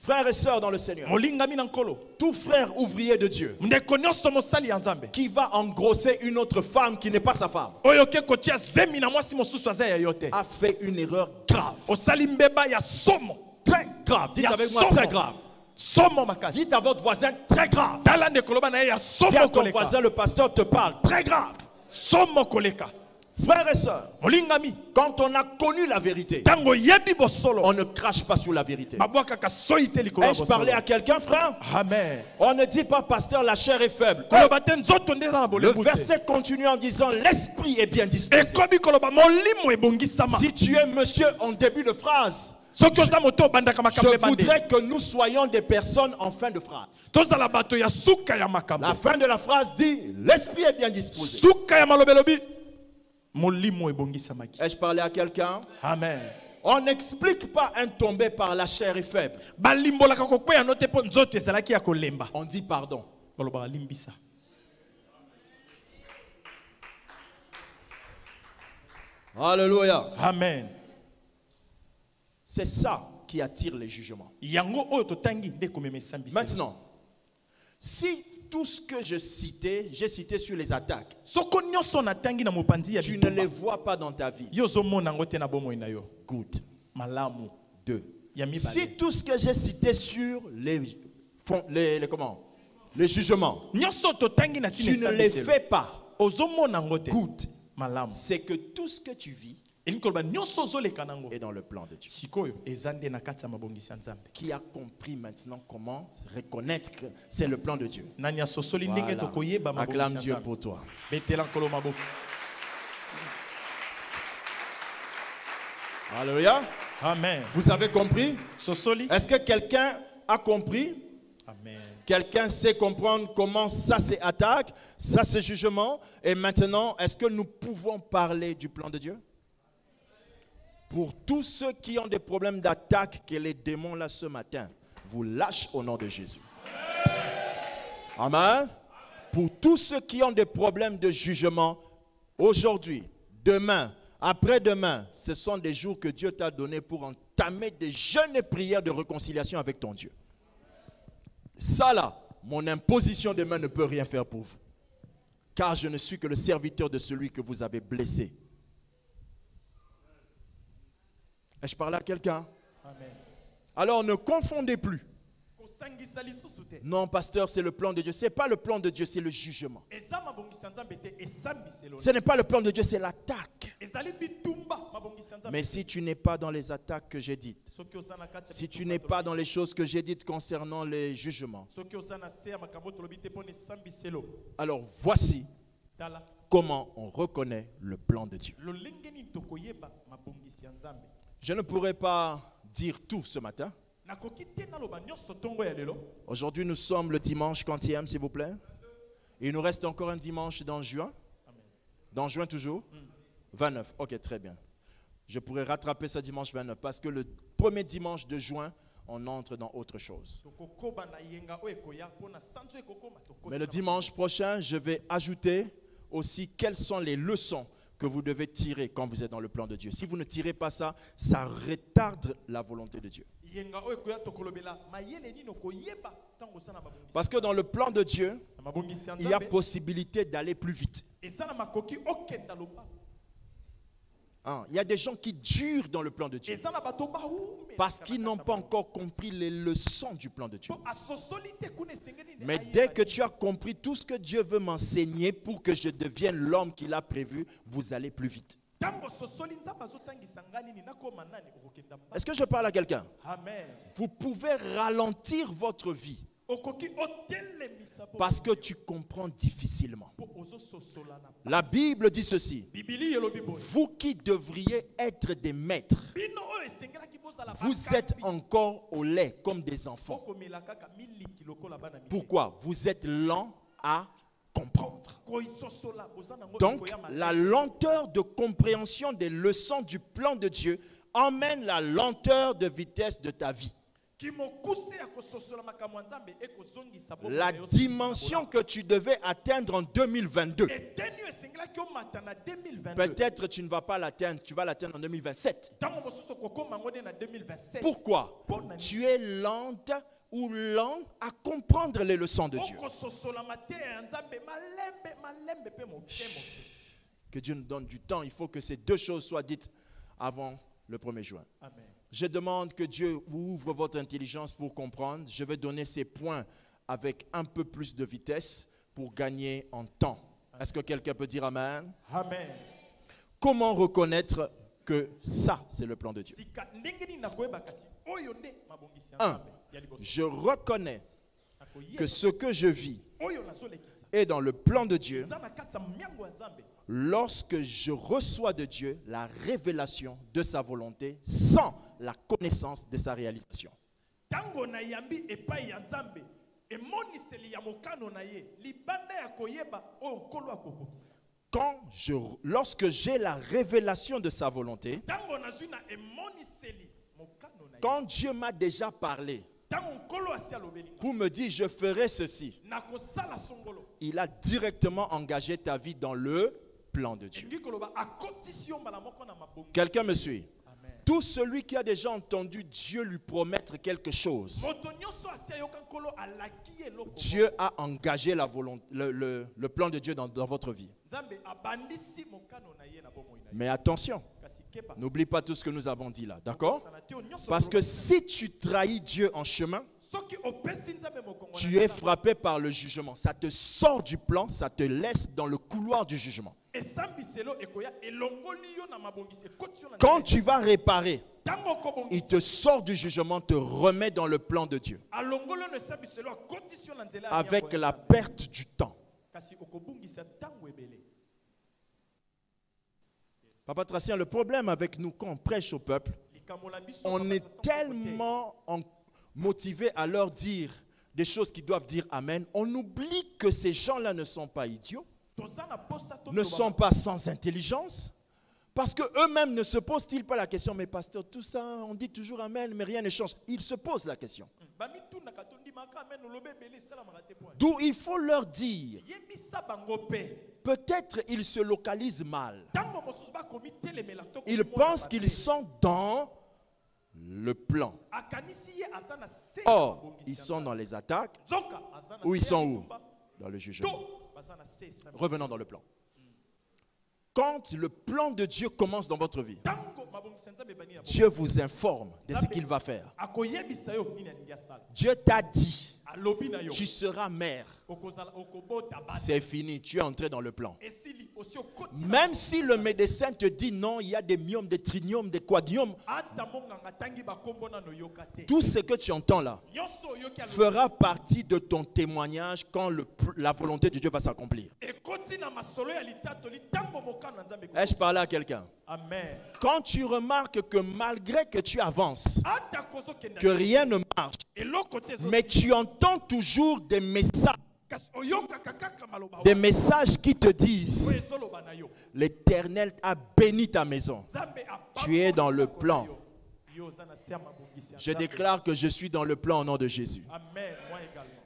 Frères et sœurs dans le Seigneur, tout frère ouvrier de Dieu qui va engrosser une autre femme qui n'est pas sa femme a fait une erreur grave. Très grave. Dites avec moi, très grave. Somo makasi Dites à votre voisin, très grave. tala ndeko loba na ye ya Dis somo à ton koleka voisin, le pasteur te parle, très grave. somo koleka Frères et sœurs, quand on a connu la vérité, on ne crache pas sur la vérité. Ai-je parlé à quelqu'un, frère? Amen On ne dit pas, pasteur, la chair est faible. koloba Le verset continue en disant, l'esprit est bien disposé. koloba Si tu es monsieur en début de phrase, je voudrais que nous soyons des personnes en fin de phrase. La fin de la phrase dit, l'esprit est bien disposé. Ai-je parlé à quelqu'un? Amen On n'explique pas un tombé par la chair est faible. On dit pardon. Alléluia. amen C'est ça qui attire les jugements. Maintenant, si tout ce que je citais, j'ai cité sur les attaques, tu ne les vois pas dans ta vie. Good. Deux. Si tout ce que j'ai cité sur les, fon- les, les- comment? Les jugements, tu ne les fais pas. Good. C'est que tout ce que tu vis est dans le plan de Dieu. Qui a compris maintenant comment reconnaître que c'est le plan de Dieu. Voilà. Acclame Dieu pour toi. Alléluia. amen. Vous avez compris? Est-ce que quelqu'un a compris? Quelqu'un sait comprendre comment ça c'est attaque, ça c'est jugement? Et maintenant, est-ce que nous pouvons parler du plan de Dieu? Pour tous ceux qui ont des problèmes d'attaque, que les démons là ce matin vous lâchent au nom de Jésus. Amen. Pour tous ceux qui ont des problèmes de jugement, aujourd'hui, demain, après-demain, ce sont des jours que Dieu t'a donnés pour entamer des jeûnes et prières de réconciliation avec ton Dieu. Ça là, mon imposition de main ne peut rien faire pour vous. Car je ne suis que le serviteur de celui que vous avez blessé. Est-ce que je parle à quelqu'un? Alors ne confondez plus. Non, pasteur, c'est le plan de Dieu. Ce n'est pas le plan de Dieu, c'est le jugement. Ce n'est pas le plan de Dieu, c'est l'attaque. Mais si tu n'es pas dans les attaques que j'ai dites, si tu n'es pas dans les choses que j'ai dites concernant les jugements, alors voici comment on reconnaît le plan de Dieu. Je ne pourrais pas dire tout ce matin. Aujourd'hui, nous sommes le dimanche quantième, s'il vous plaît. Il nous reste encore un dimanche dans juin. Dans juin toujours? 29. Ok, très bien. Je pourrais rattraper ce dimanche 29 parce que le premier dimanche de juin, on entre dans autre chose. Mais le dimanche prochain, je vais ajouter aussi quelles sont les leçons que vous devez tirer quand vous êtes dans le plan de Dieu. Si vous ne tirez pas ça, ça retarde la volonté de Dieu. Parce que dans le plan de Dieu, il y a possibilité d'aller plus vite. eza na makoki okenda loba Hein, Il y a des gens qui durent dans le plan de Dieu bawumela parce qu'ils n'ont pas encore compris les leçons du plan de Dieu. Mais dès que te. tu as compris tout ce que Dieu veut m'enseigner pour que je devienne l'homme qu'il a prévu, vous allez plus vite. mba Est-ce que je parle à quelqu'un? Vous pouvez ralentir votre vie parce que tu comprends difficilement. La Bible dit ceci. Vous qui devriez être des maîtres, vous êtes encore au lait comme des enfants. Pourquoi? Vous êtes lent à comprendre. Donc, la lenteur de compréhension des leçons du plan de Dieu emmène la lenteur de vitesse de ta vie. La dimension que tu devais atteindre en 2022, bola. eteni oyo esengelaki omata na 2022 peut-être tu ne vas pas l'atteindre, tu vas l'atteindre en 2027. ntango mosusu okokoma yango nde na 2027 Pourquoi? Tu es lente ou lent à comprendre les leçons de Dieu. Que Dieu nous donne du temps. Il faut que ces deux choses soient dites avant le 1er juin. amen Je demande que Dieu ouvre votre intelligence pour comprendre. Je vais donner ces points avec un peu plus de vitesse pour gagner en temps. Est-ce que quelqu'un peut dire Amen? Amen. Comment reconnaître que ça, c'est le plan de Dieu? Sika ndenge nini nakoyeba kasi? Oyo nde mabongisi ya Un, nzambe ya liboso. je reconnais que ce que je vis est dans le plan de Dieu lorsque je reçois de Dieu la révélation de sa volonté sans la connaissance de sa réalisation. Quand je, lorsque j'ai la révélation de sa volonté, quand Dieu m'a déjà parlé pour me dire je ferai ceci, il a directement engagé ta vie dans le plan de Dieu. Quelqu'un me suit? Tout celui qui a déjà entendu Dieu lui promettre quelque chose, Dieu a engagé la volonté, le, le- le plan de Dieu dans, dans votre vie. Mais attention, n'oublie pas tout ce que nous avons dit là, d'accord? Parce que si tu trahis Dieu en chemin, tu es frappé par le jugement. Ça te sort du plan, ça te laisse dans le couloir du jugement. Quand tu vas réparer, il te sort du jugement, te remet dans le plan de Dieu. Avec la perte du temps. Papa Tracien, le problème avec nous quand on prêche au peuple, on est tellement en- motivé à leur dire des choses qui doivent dire Amen. On oublie que ces gens-là ne sont pas idiots, ne sont pas sans intelligence. Parce qu'eux-mêmes ne se posent-ils pas la question, mais pasteur, tout ça, on dit toujours Amen, mais rien ne change. Ils se posent la question. D'où il faut leur dire, peut-être ils se localisent mal. Ils pensent qu'ils sont dans le plan. Or, ils sont dans les attaques ou ils sont où? Dans le jugement. Revenons dans le plan. Quand le plan de Dieu commence dans votre vie, Dieu vous informe de ce qu'il va faire. Dieu t'a dit, tu seras mère. C'est fini, tu es entré dans le plan. Même si le médecin te dit non, il y a des myomes, des triniums, des te. tout ce que tu entends là fera partie de ton témoignage quand le- la volonté de Dieu va s'accomplir. Ai-je parlé à quelqu'un? Amen. Quand tu remarques que malgré que tu avances, que rien ne marche, mais tu entends toujours des messages, des messages qui te disent, l'Éternel a béni ta maison. Tu es dans le plan. Je déclare que je suis dans le plan au nom de Jésus.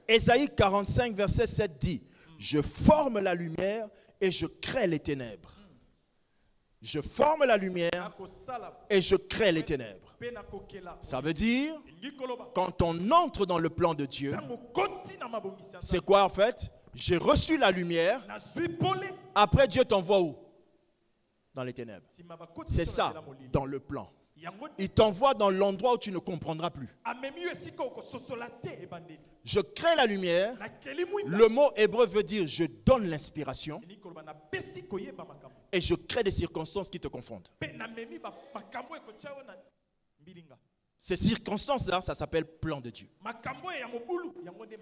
Ésaïe 45, verset 7 dit, Je forme la lumière et je crée les ténèbres. Je forme la lumière et je crée les ténèbres. Ça veut dire, quand on entre dans le plan de Dieu, c'est quoi en fait? J'ai reçu la lumière, après Dieu t'envoie où? Dans les ténèbres. C'est ça, dans le plan. Il t'envoie dans l'endroit où tu ne comprendras plus. Je crée la lumière. Le mot hébreu veut dire je donne l'inspiration. Et je crée des circonstances qui te confondent. Ces circonstances-là, ça s'appelle plan de Dieu.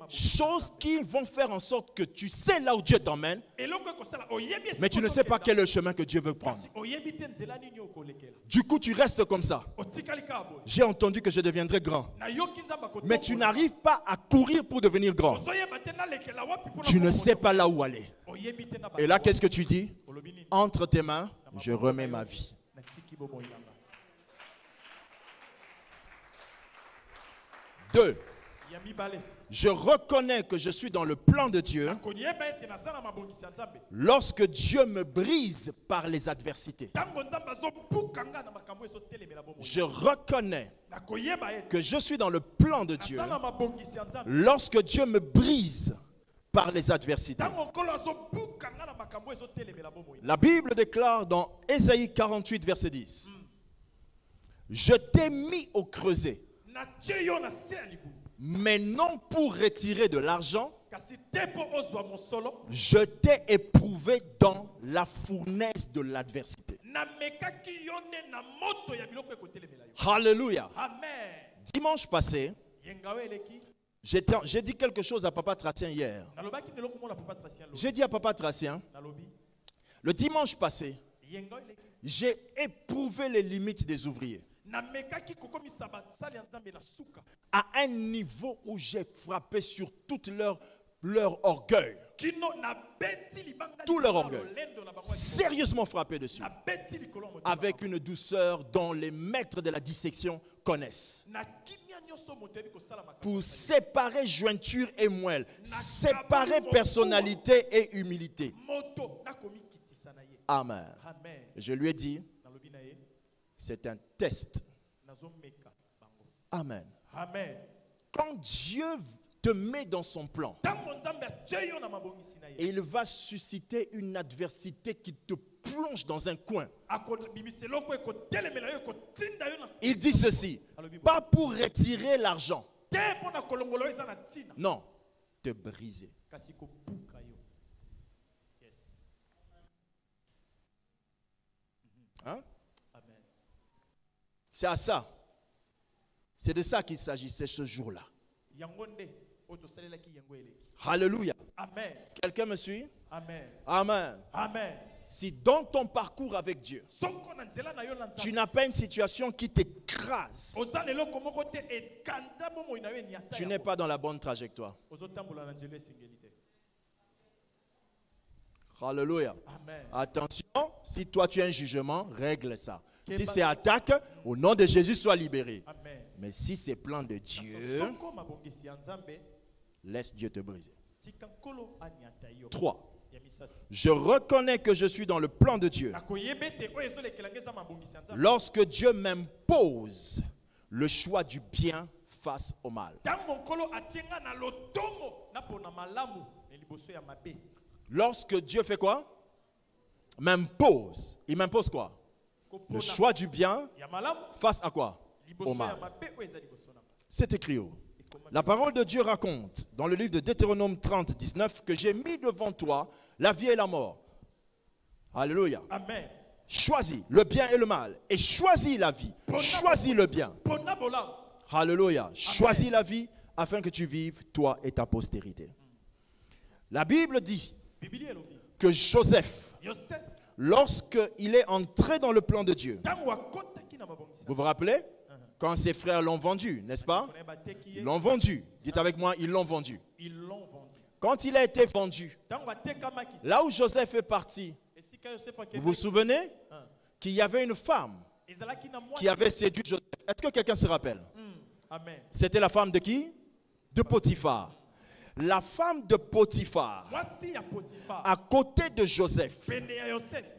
Choses qui vont faire en sorte que tu sais là où Dieu t'emmène, mais tu ne sais pas quel est le chemin que Dieu veut prendre. Du coup, tu restes comme ça. J'ai entendu que je deviendrai grand. Mais tu n'arrives pas à courir pour devenir grand. Tu ne sais pas là où aller. Et là, qu'est-ce que tu dis? Entre tes mains, je remets ma vie. Natiki bomoi nanga Deux, ya mibale je reconnais que je suis dans le plan de Dieu lorsque Dieu me brise par les adversités. Je reconnais que je suis dans le plan de Dieu lorsque Dieu me brise par les adversités. La Bible déclare dans Ésaïe 48, verset 10, Je t'ai mis au creuset, mais non pour retirer de l'argent, je t'ai éprouvé dans la fournaise de l'adversité. Alléluia. amen. Dimanche passé, j'ai dit quelque chose à Papa Tracien hier. J'ai dit à Papa Tracien, nalobi. le dimanche passé, j'ai éprouvé les limites des ouvriers à un niveau où j'ai frappé sur toute leur, leur orgueil. Tout leur orgueil. Sérieusement frappé dessus. Avec une douceur dont les maîtres de la dissection connaissent. Pour séparer jointure et moelle, séparer personnalité et humilité. Amen. Je lui ai dit, c'est un test. Amen. amen Quand Dieu te met dans son plan, et il va susciter une adversité qui te plonge dans un coin. Il dit ceci, pas pour retirer l'argent, non, te briser. Hein? C'est à ça. C'est de ça qu'il s'agissait ce jour-là. Alléluia. amen Quelqu'un me suit? Amen Amen. amen Si dans ton parcours avec Dieu, tu n'as pas une situation qui t'écrase, tu n'es pas dans la bonne trajectoire. Alléluia. amen Attention, si toi tu as un jugement, règle ça. Si c'est attaque, au nom de Jésus, sois libéré. Mais si c'est plan de Dieu, laisse Dieu te briser. tika nkolo aniata yo 3. ya misato Je reconnais que je suis dans le plan de Dieu. Lorsque Dieu m'impose le choix du bien face au mal. Lorsque Dieu fait quoi? M'impose. Il m'impose quoi? Le choix du bien face à quoi? Au mal. C'est écrit où? La parole de Dieu raconte dans le livre de Deutéronome 30, 19 que j'ai mis devant toi la vie et la mort. Alléluia. amen Choisis le bien et le mal. Et choisis la vie. Choisis le bien. Alléluia. Choisis la vie afin que tu vives, toi et ta postérité. La Bible dit que Joseph, lorsqu'il est entré dans le plan de Dieu, vous vous rappelez? Quand ses frères l'ont vendu, n'est-ce pas? L'ont vendu. Dites avec moi, ils l'ont vendu. ils l'ont vendu. Quand il a été vendu, là où Joseph est parti, vous vous souvenez qu'il y avait une femme qui avait séduit Joseph. Est-ce que quelqu'un se rappelle? Hmm, amen. C'était la femme de qui? De Potiphar. La femme de Potiphar, à côté de Joseph,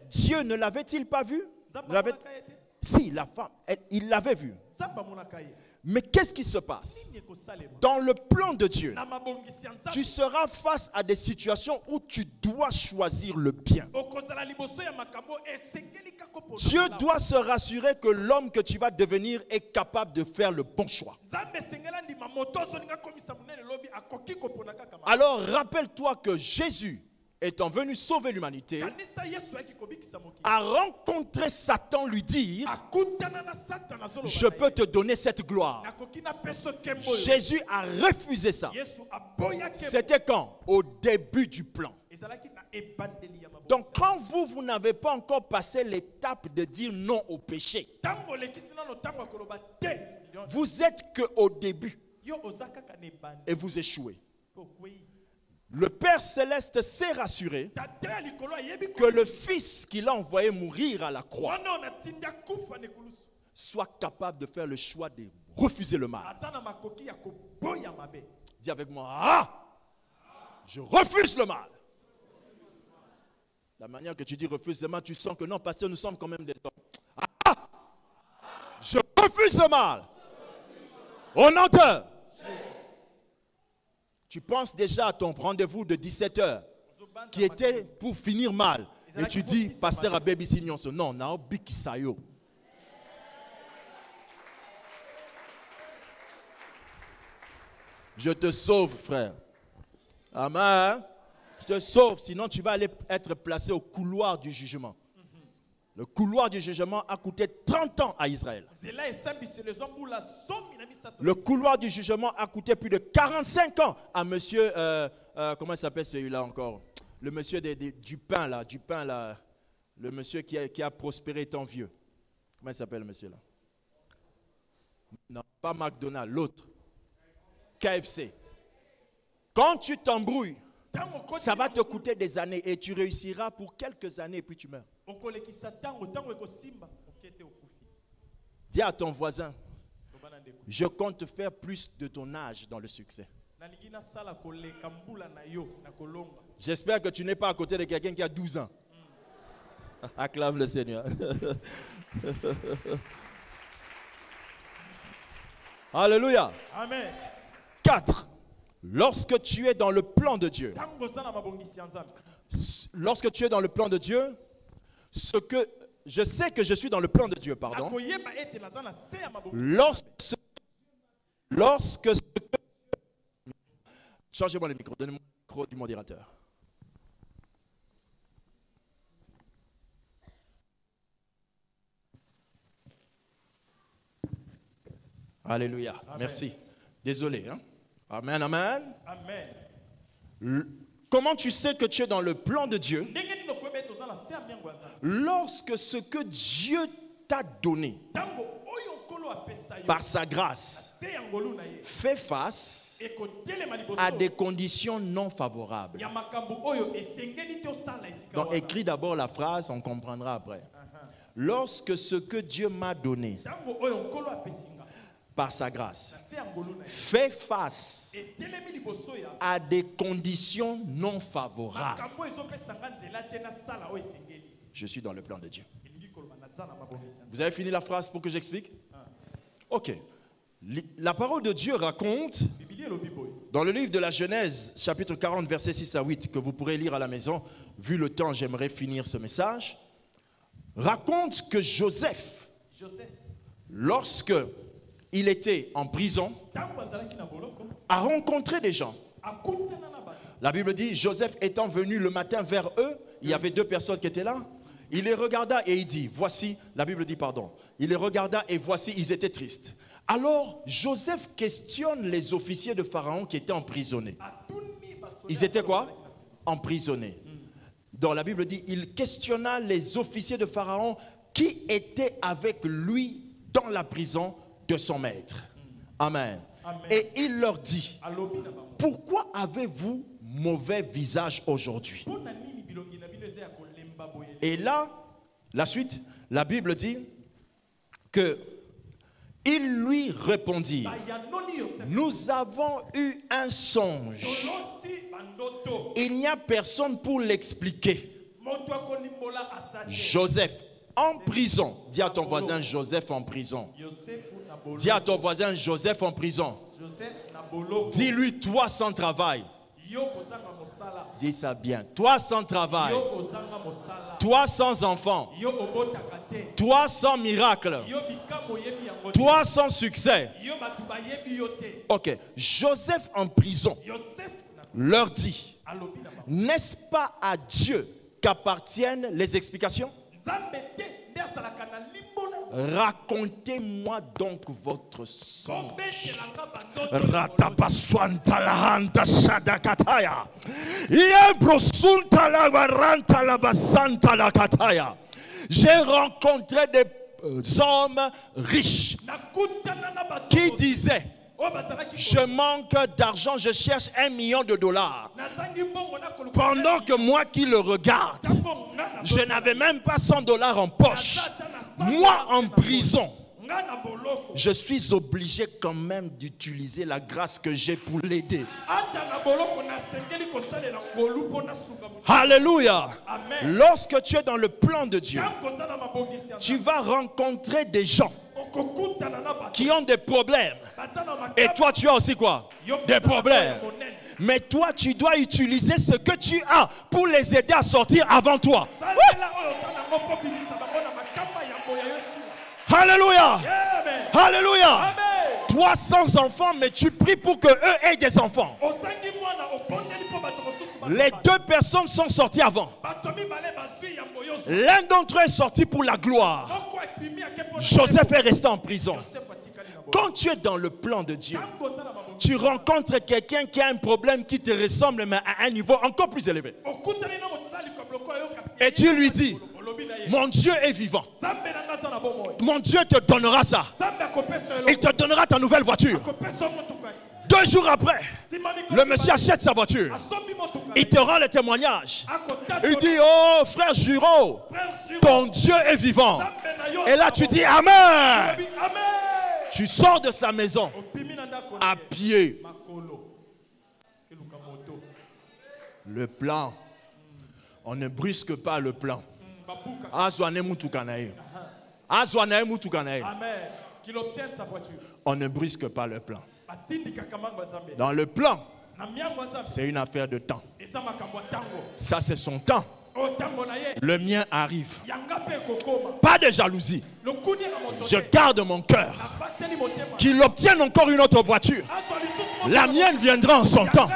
Dieu ne l'avait-il pas vu? Si, la femme, elle- il l'avait vu. nzambe amonaka ye Mais qu'est-ce qui se passe? Dans le plan de Dieu, tu seras face à des situations où tu dois choisir le bien. Dieu doit se rassurer que l'homme que tu vas devenir est capable de faire le bon choix. Alors rappelle-toi que Jésus, étant venu sauver l'humanité, a rencontré Satan lui dire, je peux te donner cette gloire. Jésus a refusé ça. C'était quand? Au début du plan. Donc quand vous, vous n'avez pas encore passé l'étape de dire non au péché, vous êtes qu'au début et vous échouez. okwei Le Père céleste s'est rassuré que le Fils qu'il a envoyé mourir à la croix ekulusu. soit capable de faire le choix de refuser le mal. Dis avec moi, ah, je refuse le mal. La manière que tu dis refuse le mal, tu sens que non, pasteur, nous sommes quand même des hommes. Ah, je refuse le mal. Au nom de Tu penses déjà à ton rendez-vous de 17h Ozobanda qui était pour finir mal. Et tu dis, pasteur Abebi Signonso, non, nao bikisayo. Je te sauve, frère. Amen. Je te sauve, sinon tu vas aller être placé au couloir du jugement. Le couloir du jugement a coûté 30 ans à Israël. Le couloir du jugement a coûté plus de 45 ans à monsieur, euh, euh, comment s'appelle celui-là encore? Le monsieur des- des- du pain là, du pain là, le monsieur qui a, qui a prospéré étant vieux. Comment il s'appelle le monsieur là? Non, pas McDonald's, l'autre. KFC. Quand tu t'embrouilles, ça va te coûter des années et tu réussiras pour quelques années et puis tu meurs. Dis à ton voisin, je compte faire plus de ton âge dans le succès. J'espère que tu n'es pas à côté de quelqu'un qui a 12 ans. [laughs] Acclame le Seigneur. Alléluia. amen 4. Lorsque tu es dans le plan de Dieu, lorsque tu es dans le plan de Dieu, ce que je sais que je suis dans le plan de Dieu, pardon. Lorsque, lorsque ce que- Changez-moi le micro, donnez-moi le micro du modérateur. Alléluia. Merci. Désolé. hein. Amen, amen. Comment tu sais que tu es dans le plan de Dieu? Lorsque ce que Dieu t'a donné par sa grâce fait face à des conditions non favorables. Donc écris d'abord la phrase, on comprendra après. Lorsque ce que Dieu m'a donné par sa grâce fait face à des conditions non favorables, je suis dans le plan de Dieu. Vous avez fini la phrase pour que j'explique? Ok. Li- La parole de Dieu raconte dans le livre de la Genèse, chapitre 40, versets 6 à 8, que vous pourrez lire à la maison. Vu le temps, j'aimerais finir ce message. Raconte que Joseph, joseph lorsque il était en prison, a rencontré des gens. La Bible dit, Joseph étant venu le matin vers eux, il y avait deux personnes qui étaient là. Il les regarda et il dit, voici, la Bible dit pardon, il les regarda et voici, ils étaient tristes. Alors Joseph questionne les officiers de Pharaon qui étaient emprisonnés. Ils étaient quoi? Emprisonnés. Dans la Bible dit, il questionna les officiers de Pharaon qui étaient avec lui dans la prison de son maître. Amen. Amen. Et il leur dit, pourquoi avez-vous mauvais visage aujourd'hui? Et là, la suite, la Bible dit que ils lui répondirent, bayanoli yosef nous avons eu un songe. Il n'y a personne pour l'expliquer. Joseph en prison. Dis à ton voisin Joseph en prison. Dis à ton voisin Joseph en prison. Dis-lui, toi sans travail. Dis ça bien. Toi sans travail. Toi sans enfant. Toi sans miracle. Toi sans succès. Ok. Joseph en prison leur dit, n'est-ce pas à Dieu qu'appartiennent les explications? Racontez-moi donc votre Ratapaswantalahanta shadakataya. Iebrosuntalabarantalabasantala J'ai rencontré des euh, hommes riches qui disaient bazalaki Je manque d'argent, je cherche un million de dollars. Pendant que moi qui le regarde, je n'avais même pas 100 dollars en poche. Moi en prison, je suis obligé quand même d'utiliser la grâce que j'ai pour l'aider. Alléluia. amen Lorsque tu es dans le plan de Dieu, tu vas rencontrer des gens qui ont des problèmes. Et toi, tu as aussi quoi Des problèmes. Mais toi, tu dois utiliser ce que tu as pour les aider à sortir avant toi. salela Alléluia. Alléluia. amen Toi sans enfants, mais tu pries pour que eux aient des enfants. Les deux personnes sont sorties avant. L'un d'entre eux est sorti pour la gloire. Joseph est resté en prison. Quand tu es dans le plan de Dieu, tu rencontres quelqu'un qui a un problème qui te ressemble, mais à un niveau encore plus élevé. Et tu lui dis, mon Dieu est vivant. Mon Dieu te donnera ça. Il te donnera ta nouvelle voiture. Deux jours après, le monsieur achète sa voiture. Il te rend le témoignage. Il dit, oh frère Giro, ton Dieu est vivant. Et là tu dis. Amen. Tu sors de sa maison à pied. Le plan. On ne brusque pas le plan. Babuka Azwa ne mutuka na ye. Azwa na ye mutuka na ye. amen qu'il obtienne sa voiture On ne brusque pas le plan. Dans le plan, c'est une affaire de temps. Ça, c'est son temps. ye Le mien arrive. Pas de jalousie. Je garde mon cœur. Qu'il obtienne encore une autre voiture. lisusu La mienne viendra en son temps.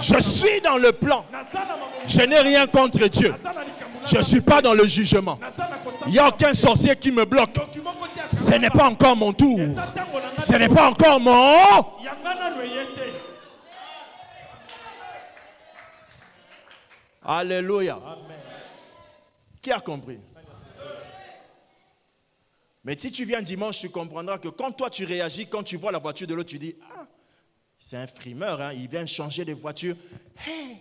Je suis dans le plan. Je n'ai rien contre Dieu. Je ne suis pas dans le jugement. Il n'y a aucun sorcier qui me bloque. Ce n'est pas encore mon tour. Ce n'est pas encore mon. Alléluia. Qui a compris? Mais si tu viens dimanche, tu comprendras que quand toi tu réagis, quand tu vois la voiture de l'autre, tu dis Ah, c'est un frimeur, hein, il vient changer de voiture. Hé,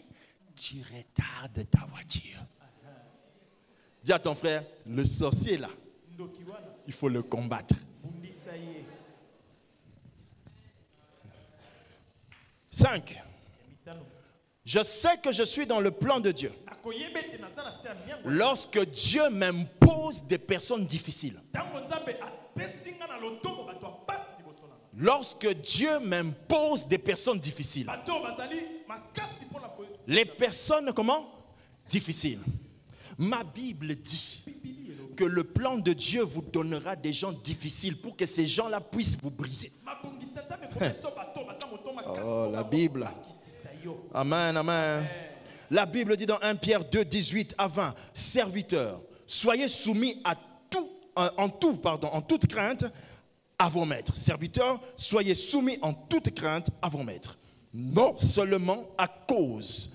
tu retardes ta voiture. Dis à ton frère Le sorcier là, il faut le combattre. bundisa ye 5. mitano Je sais que je suis dans le plan de Dieu. Lorsque Dieu m'impose des personnes difficiles, Lorsque Dieu m'impose des personnes difficiles, les personnes comment? Difficiles. Ma Bible dit que le plan de Dieu vous donnera des gens difficiles pour que ces gens-là puissent vous briser. Oh, la Bible. Amen, amen. La Bible dit dans 1 Pierre 2, 18 à 20, serviteurs, soyez soumis à tout, en tout, pardon, en toute crainte à vos maîtres. Serviteurs, soyez soumis en toute crainte à vos maîtres. Non seulement à cause,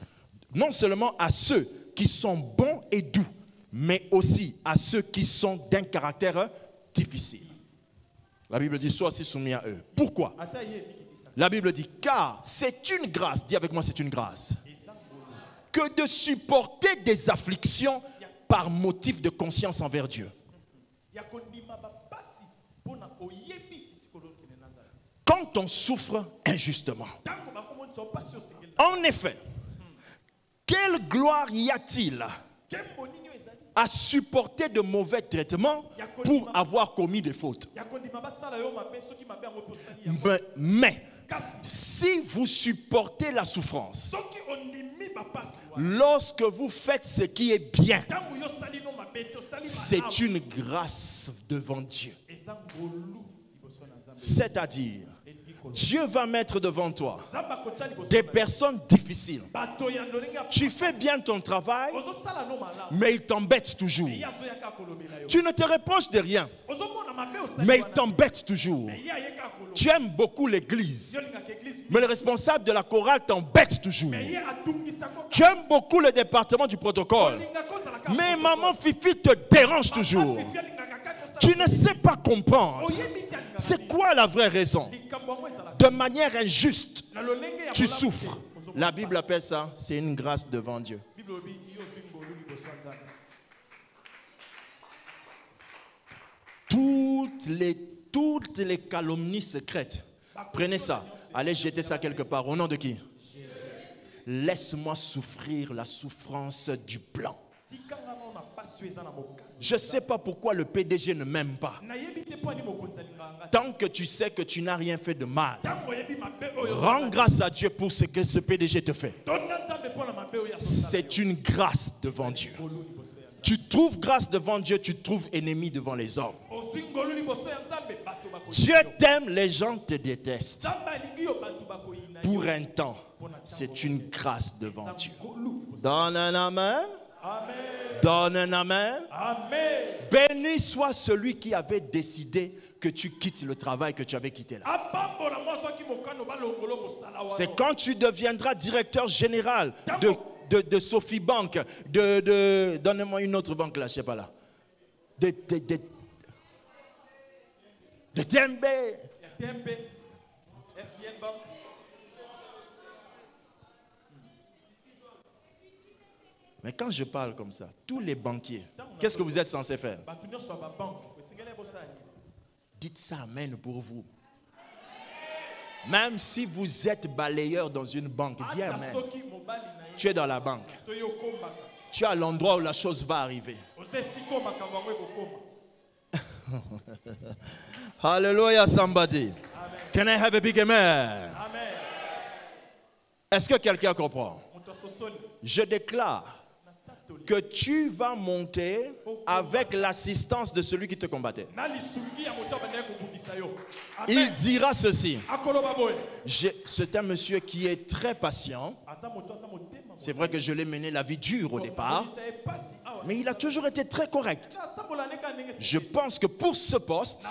non seulement à ceux qui sont bons et doux, mais aussi à ceux qui sont d'un caractère difficile. La Bible dit, sois aussi soumis à eux. Pourquoi? La Bible dit, car c'est une grâce, dis avec moi, c'est une grâce, que de supporter des afflictions par motif de conscience envers Dieu. Quand on souffre injustement. En effet, quelle gloire y a-t-il à supporter de mauvais traitements pour avoir commis des fautes? Yango mais, si vous supportez la souffrance, wana lorsque vous faites ce qui est bien, c'est une grâce devant Dieu. C'est-à-dire, Dieu va mettre devant toi des personnes difficiles. Tu fais bien ton travail, mais ils t'embêtent toujours. Tu ne te reproches de rien, mais ils wana t'embêtent toujours. Tu aimes beaucoup l'église, mais le responsable de la chorale t'embête toujours. Tu aimes beaucoup le département du protocole, mais maman Fifi te dérange toujours. Tu ne sais pas comprendre. C'est quoi la vraie raison De manière injuste, tu souffres. La Bible appelle ça, c'est une grâce devant Dieu. toutes les, toutes les calomnies secrètes. Prenez ça, allez jeter ça quelque part. Au nom de qui? Laisse-moi souffrir la souffrance du plan. Je ne sais pas pourquoi le PDG ne m'aime pas. Tant que tu sais que tu n'as rien fait de mal, mabe oyo rends grâce à Dieu pour ce que ce PDG te fait. asosala C'est une grâce devant Dieu. Tu trouves grâce devant Dieu, tu trouves ennemi devant les hommes. Dieu t'aime, les gens te détestent. Pour un temps, c'est une grâce devant Dieu. Donne un amen. amen Donne un amen. amen Béni soit celui qui avait décidé que tu quittes le travail que tu avais quitté là. C'est quand tu deviendras directeur général de, de, de Sophie Bank, de, de donne-moi une autre banque là, je sais pas là. De, de, de, de Tembe. Mais quand je parle comme ça, tous les banquiers, qu'est-ce que vous êtes censés faire? Dites ça Amen pour vous. Même si vous êtes balayeur dans une banque, dis Amen. Tu es dans la banque. Tu es à l'endroit où la chose va arriver. [laughs] Hallelujah, somebody. Can I have a big amen? amen Est-ce que quelqu'un comprend? Je déclare que tu vas monter avec l'assistance de celui qui te combattait. Il dira ceci. C'est un monsieur qui est très patient. C'est vrai que je l'ai mené la vie dure au départ, Mais il a toujours été très correct. Je pense que pour ce poste,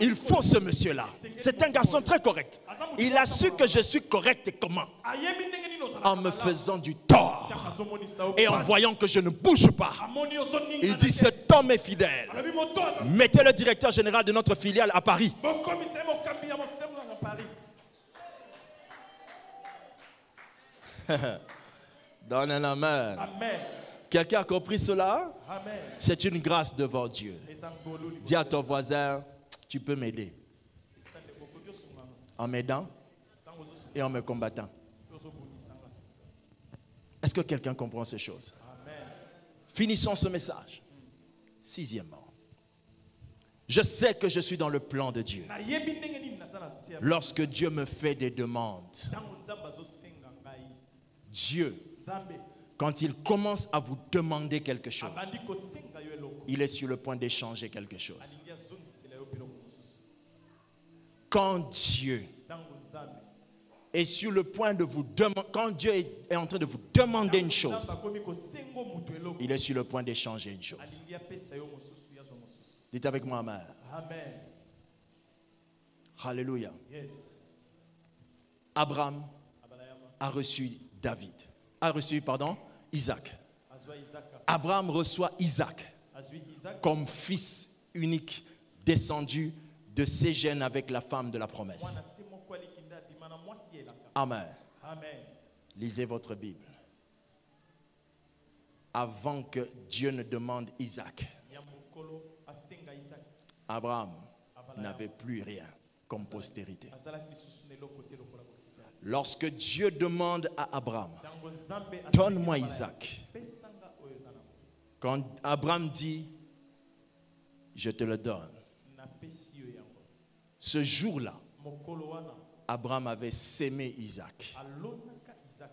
il faut ce monsieur-là. C'est un garçon très correct. Il a su que je suis correct et comment En me faisant du tort et en voyant que je ne bouge pas. Il dit cet homme est fidèle. Mettez le directeur général de notre filiale à Paris. [laughs] Donne un amen. amen Quelqu'un a compris cela? C'est une grâce devant Dieu. Dis à ton voisin, tu peux m'aider. En m'aidant et en me combattant. Est-ce que quelqu'un comprend ces choses? Finissons ce message. Sixièmement, je sais que je suis dans le plan de Dieu. Lorsque Dieu me fait des demandes, Dieu, quand il commence à vous demander quelque chose, il est sur le point d'échanger quelque chose. Quand Dieu est sur le point de vous demander, quand Dieu est en train de vous demander une chose, il est sur le point d'échanger une chose. Dites avec moi, Amen. amen. Alléluia. yes. Abraham. a reçu David, a reçu, pardon, Isaac. izaka Abraham reçoit Isaac comme fils unique descendu de ses gènes avec la femme de la promesse. Amen. amen Lisez votre Bible. Avant que Dieu ne demande Isaac, Abraham n'avait plus rien comme postérité. Lorsque Dieu demande à Abraham, donne-moi Isaac. na Quand Abraham dit, je te le donne, ce jour-là, Abraham avait sémé Isaac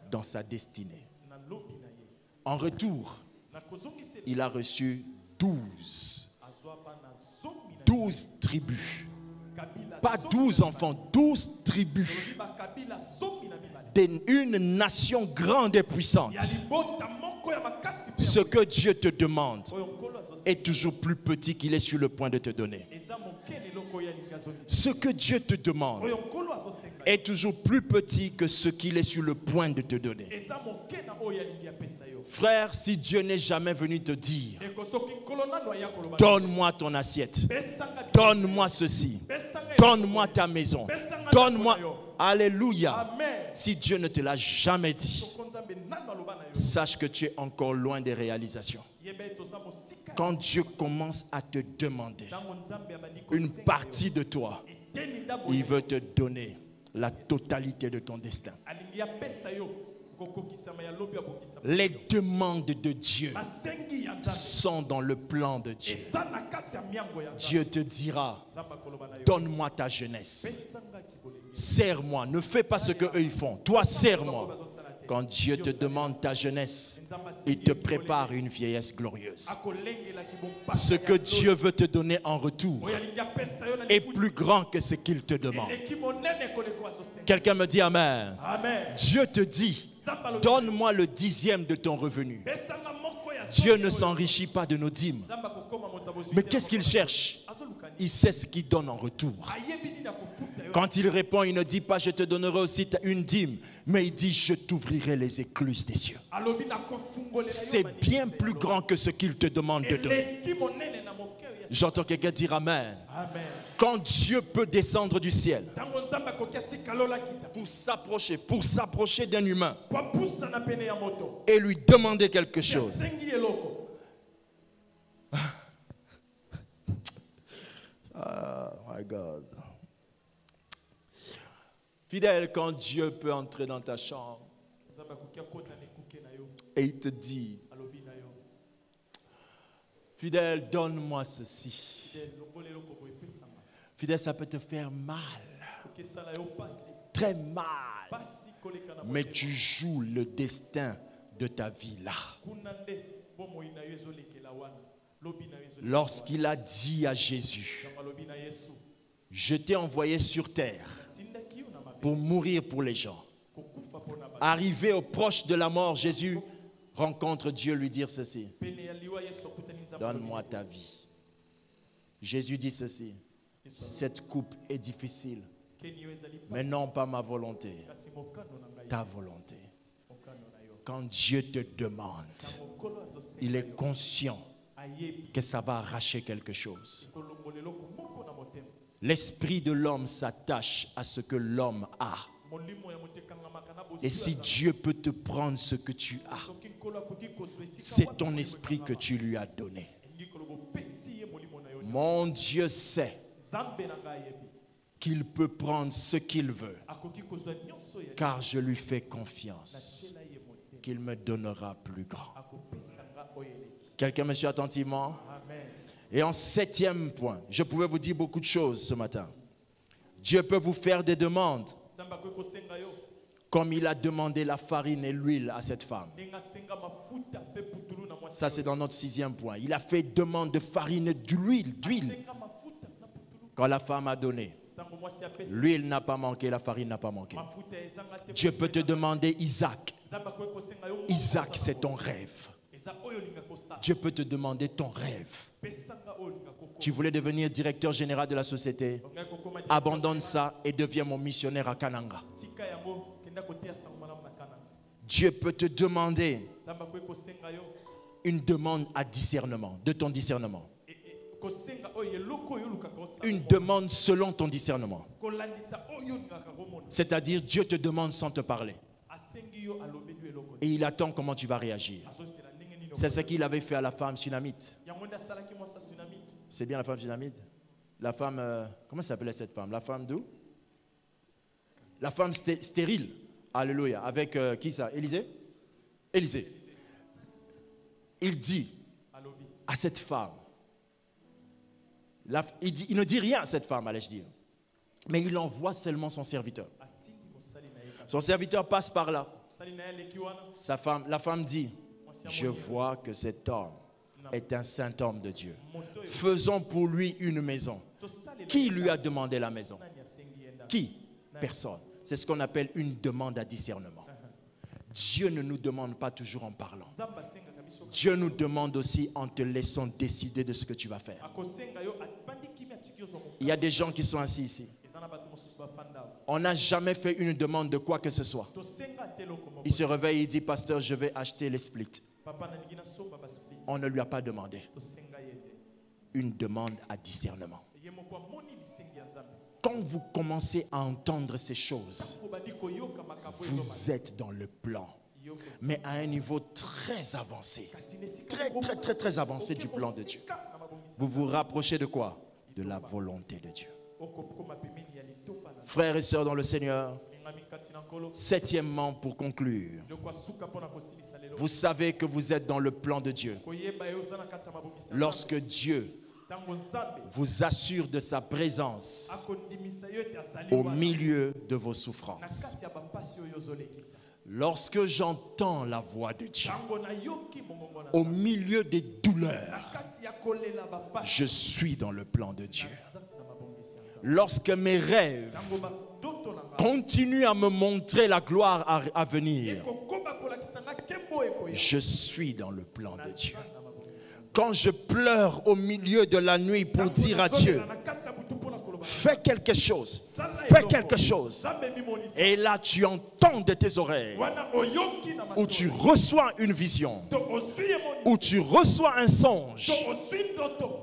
dans sa destinée. En retour, il a reçu douze, douze tribus. Pas douze enfants, douze tribus. Tolobi bakabila zomi na mibale Des- Une nation grande et puissante. Ce que Dieu te demande est toujours plus petit qu'il est sur le point de te donner. Ce que Dieu te demande est toujours plus petit que ce qu'il est sur le point de te donner. Frère, si Dieu n'est jamais venu te dire, donne-moi ton assiette, donne-moi ceci, donne-moi ta maison, donne-moi... Alléluia. Si Dieu ne te l'a jamais dit, sache que tu es encore loin des réalisations. Quand Dieu commence à te demander abandi une partie de toi, il veut te donner la totalité de ton destin. Les demandes de Dieu sont dans le plan de Dieu. Dieu te dira, donne-moi ta jeunesse. Serre-moi, ne fais pas ce qu'eux ils font. Toi, serre-moi. Quand Dieu te demande ta jeunesse, il te prépare une vieillesse glorieuse. Ce que. Dieu veut te donner en retour est plus grand que ce qu'il te demande. Quelqu'un me dit Amen. Dieu te dit, donne-moi le dixième de ton revenu. Dieu ne s'enrichit pas de nos dîmes. Mais qu'est-ce qu'il cherche? Il sait ce qu'il donne en retour. Quand il répond, il ne dit pas je te donnerai aussi une dîme, mais il dit je t'ouvrirai les écluses des cieux. C'est bien plus grand que ce qu'il te demande de donner. J'entends quelqu'un dire Amen. amen Quand Dieu peut descendre du ciel pour s'approcher, pour s'approcher d'un humain et lui demander quelque chose, Oh [laughs] my God. Fidèle, quand Dieu peut entrer dans ta chambre et il te dit, fidèle, donne-moi ceci. Fidèle, ça peut te faire mal, très mal. Mais tu joues le destin de ta vie là. Lorsqu'il a dit à Jésus, je t'ai envoyé sur terre pour mourir pour les gens. Arrivé au proche de la mort, Jésus rencontre Dieu lui dire ceci, donne-moi ta vie. Jésus dit ceci, cette coupe est difficile, mais non pas ma volonté, ta volonté. Quand Dieu te demande, il est conscient que ça va arracher quelque chose. L'esprit de l'homme s'attache à ce que l'homme a. Et si Dieu peut te prendre ce que tu as, c'est ton esprit que tu lui as donné. Mon Dieu sait qu'il peut prendre ce qu'il veut, car je lui fais confiance. Qu'il me donnera plus grand. Quelqu'un me suit attentivement? Et en septième point, je pouvais vous dire beaucoup de choses ce matin. Dieu peut vous faire des demandes, comme il a demandé la farine et l'huile à cette femme. Ça, c'est dans notre sixième point. Il a fait demande de farine et d'huile, d'huile. Quand la femme a donné, l'huile n'a pas manqué, la farine n'a pas manqué. Dieu peut te demander Isaac. Isaac, c'est ton rêve. Dieu peut te demander ton rêve. Tu voulais devenir directeur général de la société? Abandonne ça et deviens mon missionnaire à Kananga. Dieu peut te demander une demande à discernement, de ton discernement. Une demande selon ton discernement. C'est-à-dire Dieu te demande sans te parler. Et il attend comment tu vas réagir. C'est ce qu'il avait fait à la femme tsunamite C'est bien la femme sunamite La femme, euh, comment s'appelait cette femme? La femme d'où? La femme sté- stérile. Alléluia. Avec euh, qui ça? Élisée? Élisée. Il dit à cette femme, il, ne dit rien à cette femme, allais-je dire, mais il envoie seulement son serviteur. Son serviteur passe par là. Sa femme, la femme dit, je vois que cet homme est un saint homme de Dieu. Faisons pour lui une maison. Qui lui a demandé la maison? Qui? Personne. C'est ce qu'on appelle une demande à discernement. Dieu ne nous demande pas toujours en parlant. Dieu nous demande aussi en te laissant décider de ce que tu vas faire. Il y a des gens qui sont assis ici. On n'a jamais fait une demande de quoi que ce soit. Il se réveille, il dit, pasteur, je vais acheter les splits. On ne lui a pas demandé. Une demande à discernement. Quand vous commencez à entendre ces choses, vous êtes dans le plan, mais à un niveau très avancé. Très, très, très, très avancé du plan de Dieu. Vous vous rapprochez de quoi? De la volonté de Dieu. Frères et sœurs dans le Seigneur, septièmement, pour conclure, vous savez que vous êtes dans le plan de Dieu. Lorsque Dieu vous assure de sa présence au milieu de vos souffrances. Lorsque j'entends la voix de Dieu au milieu des douleurs, je suis dans le plan de Dieu. Lorsque mes rêves continuent à me montrer la gloire à, à venir, je suis dans le plan de Dieu. Quand je pleure au milieu de la nuit pour dire à Dieu, fais quelque chose, fais quelque chose. Et là, tu entends de tes oreilles, matoi tu reçois une vision, ou tu reçois un songe.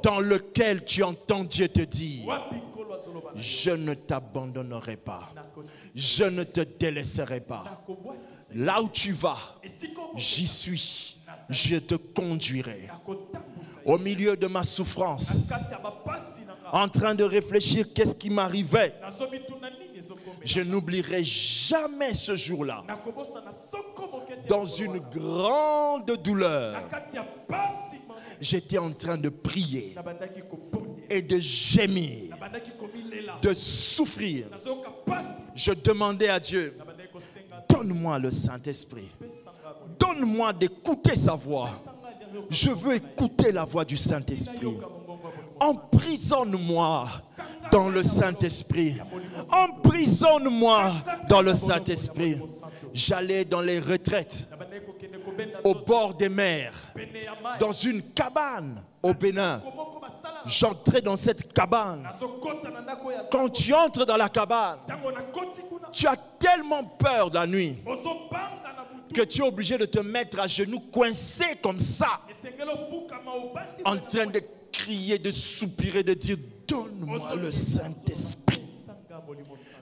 Dans lequel tu entends Dieu te dire, je ne t'abandonnerai pas, je ne te délaisserai pas. Là où tu vas, j'y suis, je te conduirai. Au milieu de ma souffrance, en train de réfléchir qu'est-ce qui m'arrivait, je n'oublierai jamais ce jour-là, dans une grande douleur. J'étais en train de prier et de gémir, de souffrir. Je demandais à Dieu, donne-moi le Saint-Esprit. Donne-moi d'écouter sa voix. Je veux écouter la voix du Saint-Esprit. Emprisonne-moi dans le Saint-Esprit. Emprisonne-moi dans le Saint-Esprit. J'allais dans les retraites, au bord des mers, dans une cabane au Bénin. J'entrais dans cette cabane. Quand tu entres dans la cabane, tu as tellement peur la nuit que tu es obligé de te mettre à genoux coincé comme ça, en train de crier, de soupirer, de dire Donne-moi le Saint-Esprit.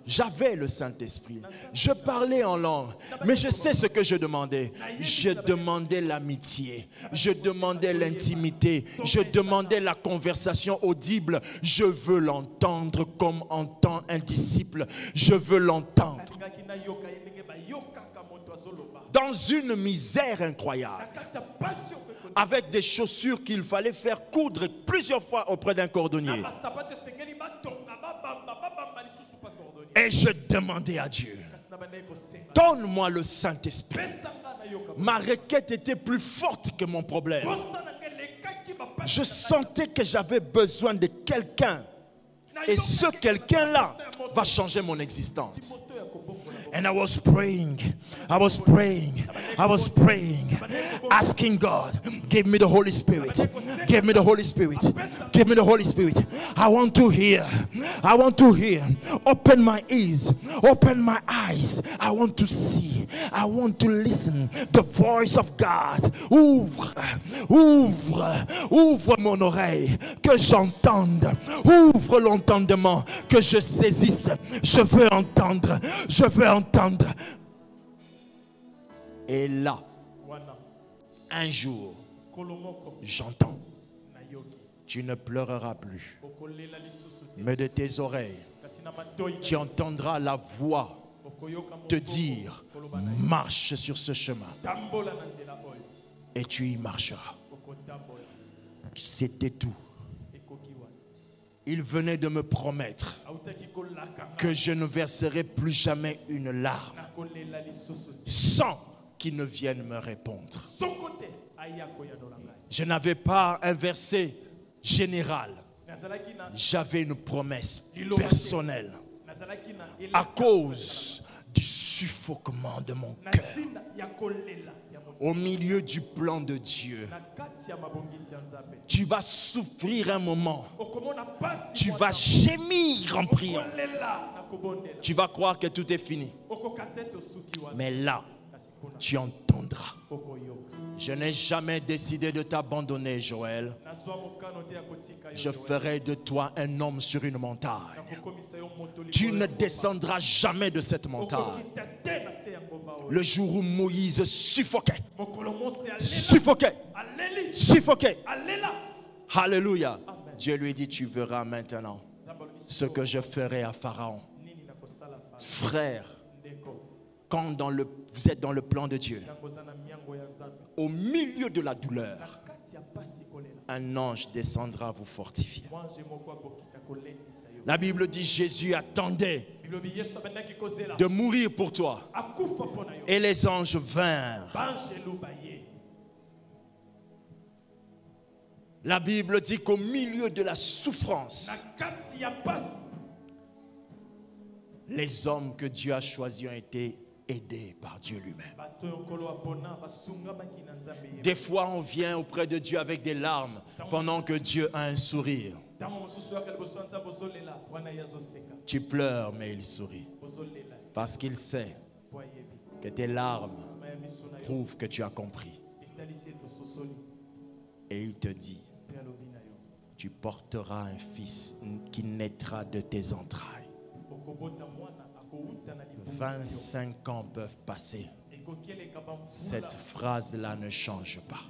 J'avais le Saint-Esprit. Je parlais en langue. Mais je sais ce que je demandais. Je demandais l'amitié. Je demandais l'intimité. Je demandais la conversation audible. Je veux l'entendre comme entend un disciple. Je veux l'entendre. Dans une misère incroyable. Avec des chaussures qu'il fallait faire coudre plusieurs fois auprès d'un cordonnier. Et je demandais à Dieu, donne-moi le Saint-Esprit. Ma requête était plus forte que mon problème. Je sentais que j'avais besoin de quelqu'un. Et ce quelqu'un-là va changer mon existence. And I was praying, I was praying, I was praying, asking God, give me the Holy Spirit, give me the Holy Spirit, give me the Holy Spirit. I want to hear, I want to hear. Open my ears, open my eyes. I want to see, I want to listen. The voice of God. Ouvre, ouvre, ouvre mon oreille, que j'entende. Ouvre l'entendement, que je saisisse. Je veux entendre, je veux entendre. Et là, un jour, j'entends, tu ne pleureras plus, mais de tes oreilles, tu entendras la voix te dire, marche sur ce chemin, et tu y marcheras. C'était tout. Il venait de me promettre que je ne verserai plus jamais une larme sans qu'il ne vienne me répondre. Je n'avais pas un verset général. J'avais une promesse personnelle à cause du suffoquement de mon cœur. Au milieu du plan de Dieu, tu vas souffrir un moment. Tu vas gémir en priant. Tu vas croire que tout est fini. Mais là, tu entendras. Je n'ai jamais décidé de t'abandonner, Joël. Je ferai de toi un homme sur une montagne. Tu ne descendras jamais de cette montagne. Le jour où Moïse suffoquait, suffoquait, suffoquait. Alléluia. Dieu lui dit, tu verras maintenant ce que je ferai à Pharaon. Frère, quand dans le, vous êtes dans le plan de Dieu, au milieu de la douleur, un ange descendra vous fortifier. La Bible dit Jésus attendait de mourir pour toi. Et les anges vinrent. La Bible dit qu'au milieu de la souffrance, les hommes que Dieu a choisis ont été aidés par Dieu lui-même. Des fois, on vient auprès de Dieu avec des larmes pendant que Dieu a un sourire. Tu pleures, mais il sourit. Parce qu'il sait que tes larmes prouvent que tu as compris. Et il te dit, tu porteras un fils qui naîtra de tes entrailles. okobota mwana akowuta na libumu 25 ans peuvent passer. Cette phrase-là ne change pas.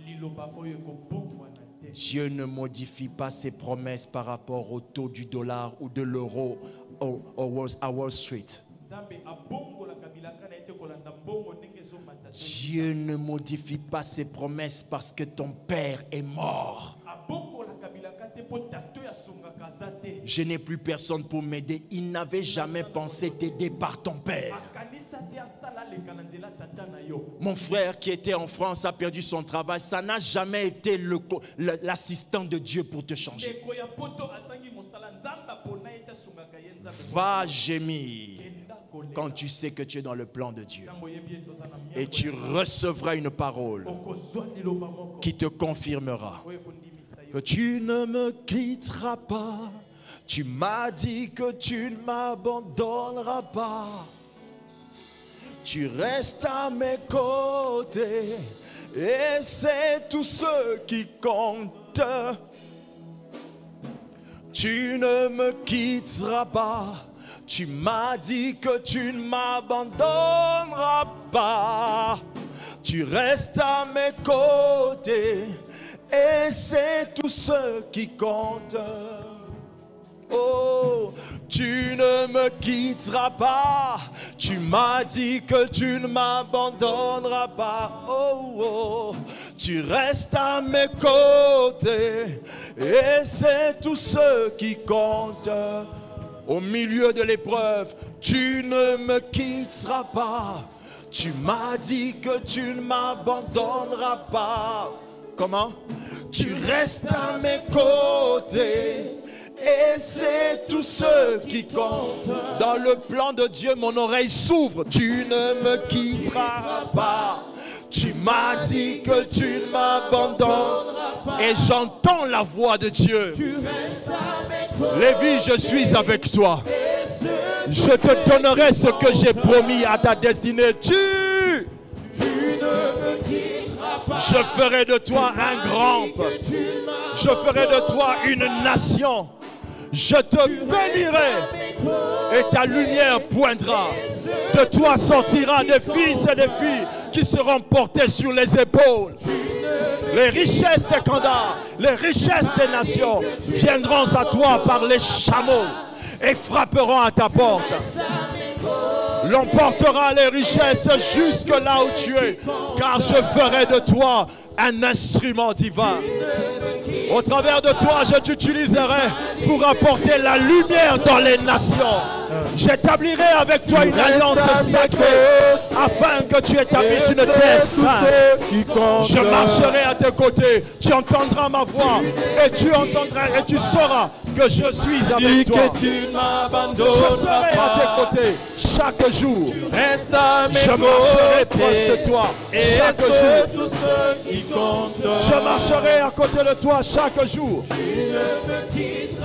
Dieu ne modifie pas ses promesses par rapport au taux du dollar ou de l'euro à Wall Street. Dieu ne modifie pas ses promesses parce que ton père est mort. Je n'ai plus personne pour m'aider. Il n'avait jamais pensé t'aider par ton père. Mon frère qui était en France a perdu son travail. Ça n'a jamais été l'assistant de Dieu pour te changer. Va gémir quand tu sais que tu es dans le plan de Dieu. Et tu recevras une parole qui te confirmera que tu ne me quitteras pas. Tu m'as dit que tu ne m'abandonneras pas. Tu restes à mes côtés et c'est tout ce qui compte. Tu ne me quitteras pas. Tu m'as dit que tu ne m'abandonneras pas. Tu restes à mes côtés et c'est tout ce qui compte. Oh, tu ne me quitteras pas. Tu m'as dit que tu ne m'abandonneras pas. Oh, oh, tu restes à mes côtés. Et c'est tout ce qui compte. Au milieu de l'épreuve, Tu ne me quitteras pas. Tu m'as dit que tu ne m'abandonneras pas. Comment? Tu restes à mes côtés. Et c'est tout ce qui compte. Dans le plan de Dieu, mon oreille s'ouvre. Tu ne me quitteras pas. Tu m'as dit que tu ne m'abandonneras pas. Et j'entends la voix de Dieu. Lévi, je suis avec toi. Je te donnerai ce que j'ai promis à ta destinée. Tu, je ferai de toi un grand peuple. Je ferai de toi une nation. Je te bénirai et ta lumière poindra. De toi sortira des fils et des filles qui seront portés sur les épaules. Les richesses des candars, les richesses des nations viendront à toi par les chameaux et frapperont à ta porte. L'on portera les richesses jusque là où tu es, car je ferai de toi un instrument divin. Au travers de toi, je t'utiliserai pour apporter la lumière dans les nations. J'établirai avec toi une alliance sacrée afin que tu établisses une terre sainte. Je marcherai à tes côtés. Tu entendras ma voix et tu entendras et tu sauras que je suis avec toi. Je serai à tes côtés chaque jour. Je marcherai proche de toi chaque jour. Je marcherai à côté de toi chaque jour.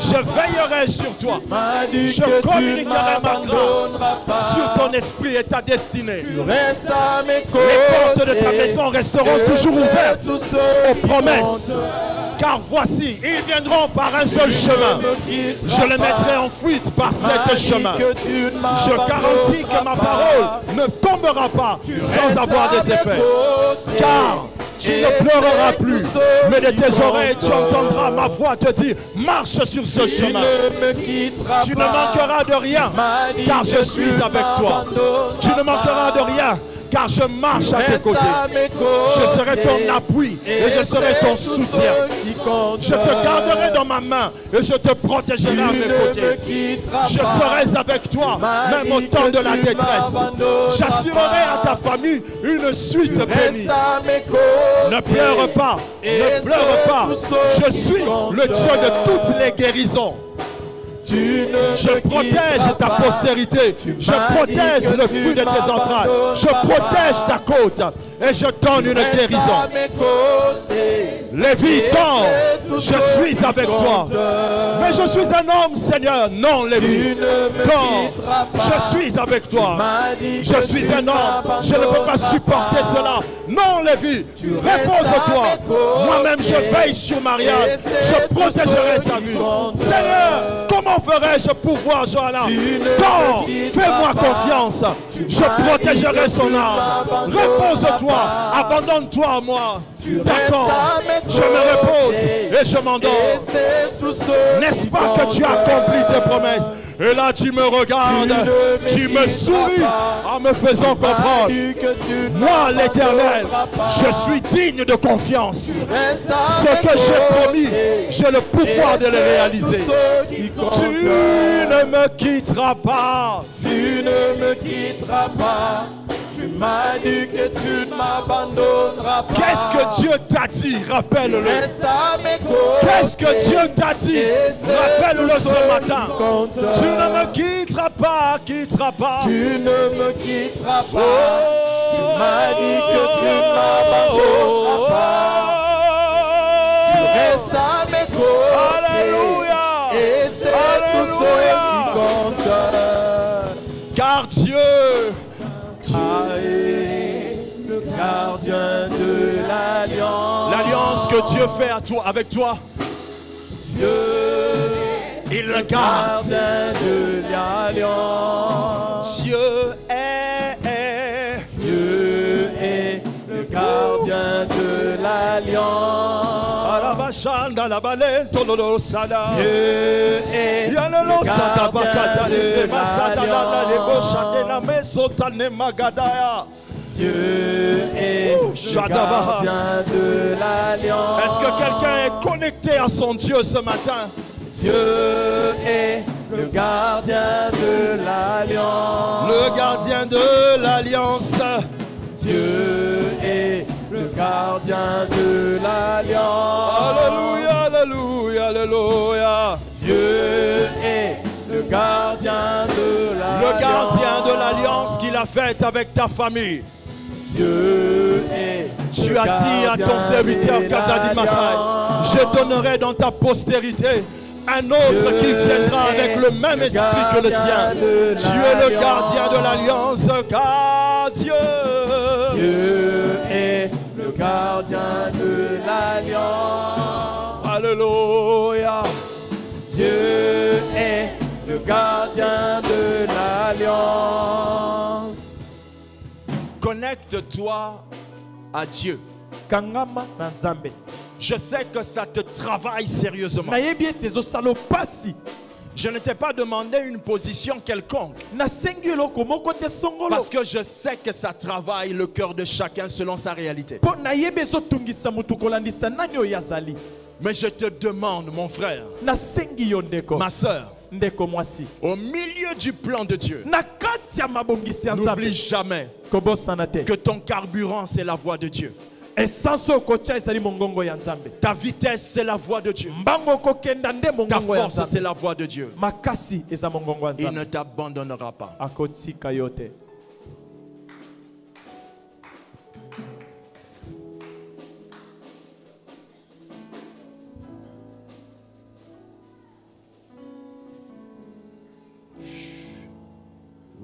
Je veillerai sur toi. Je communiquerai ma grâce sur ton esprit et ta destinée. Les portes de ta maison resteront toujours ouvertes aux promesses. Car voici, ils viendront par un seul chemin. Je les mettrai en fuite par cet chemin. Je garantis que ma parole ne tombera pas sans avoir des effets. Car tu ne pleureras plus, mais de tes oreilles tu entendras ma voix te dire marche sur ce chemin. Tu ne manqueras de rien, car je suis avec toi. Tu ne manqueras de rien, car je marche à tes côtés. Je serai ton appui et je serai ton soutien. Je te garderai dans ma main et je te protégerai à mes côtés. Je serai avec toi, même au temps de la détresse. J'assurerai à ta famille une suite bénie. Ne pleure pas, ne pleure pas. Je suis le Dieu de toutes les guérisons. Je protège ta postérité. Je protège le fruit de tes entrailles. Je protège ta côte. Et je donne une guérison. Lévi, quand je suis avec toi. Mais je suis un homme, Seigneur. Non, Lévi. Quand je suis avec toi. Je suis un homme. Je ne peux pas supporter cela. Non, Lévi. Repose-toi. Moi-même, je veille sur Marianne. Je protégerai sa vie. Seigneur, comment ferais-je pour voir Johanna Quand Fais-moi confiance. Je protégerai son âme. Repose-toi. Abandonne-toi à moi. D'accord. Je me repose et je m'endors. N'est-ce pas que tu as accompli tes promesses? Et là, tu me regardes, tu me souris en me faisant comprendre. Moi, l'éternel, je suis digne de confiance. Ce que j'ai promis, j'ai le pouvoir de le réaliser. Tu ne me quitteras pas. Tu ne me quitteras pas. Tu m'as dit que tu ne m'abandonneras pas. Qu'est-ce que Dieu t'a dit? Rappelle-le. Qu'est-ce que Dieu t'a dit? Rappelle-le ce matin. Tu ne me quitteras pas, quitteras pas. Tu ne me quitteras pas. Oh, Tu m'as dit que tu ne m'abandonneras pas. De l'alliance. l'alliance que Dieu fait à toi, avec toi, Dieu, il le gardien de l'alliance. Dieu est, est. Dieu est le gardien de l'alliance. Dieu est bakata gardien le de le l'alliance. Dieu est le gardien de l'alliance. Est-ce que quelqu'un est connecté à son Dieu ce matin? Dieu est le gardien de l'alliance. le gardien de l'alliance. Dieu est le gardien de l'alliance. Alléluia, alléluia, alléluia. Dieu est le gardien de l'alliance. Le gardien de l'alliance qu'il a faite avec ta famille. Dieu est Tu as dit à ton serviteur Kazadi Matai, je donnerai dans ta postérité un autre qui viendra avec le même esprit que le tien. Tu es le gardien de l'alliance, car Dieu, Dieu est le gardien de l'alliance. Alléluia. Dieu est le gardien de l'alliance. Connecte-toi à Dieu. Je sais que ça te travaille sérieusement. Je ne t'ai pas demandé une position quelconque. Parce que je sais que ça travaille le cœur de chacun selon sa réalité. Mais je te demande, mon frère, ma soeur, au milieu du plan de Dieu, n'oublie jamais que ton carburant, c'est la voix de Dieu. Ta vitesse, c'est la voix de Dieu. Ta force, c'est la voix de Dieu. Il ne t'abandonnera pas.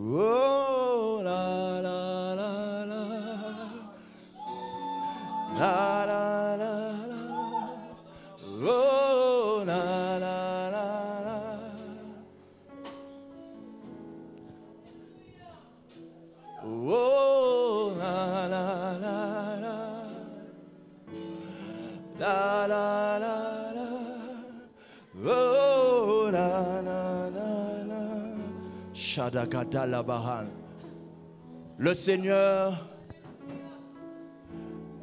Oh, la la la la. La la la la. Oh, la la la la. Oh, la la la la. La la la la. Oh, la la. Le Seigneur,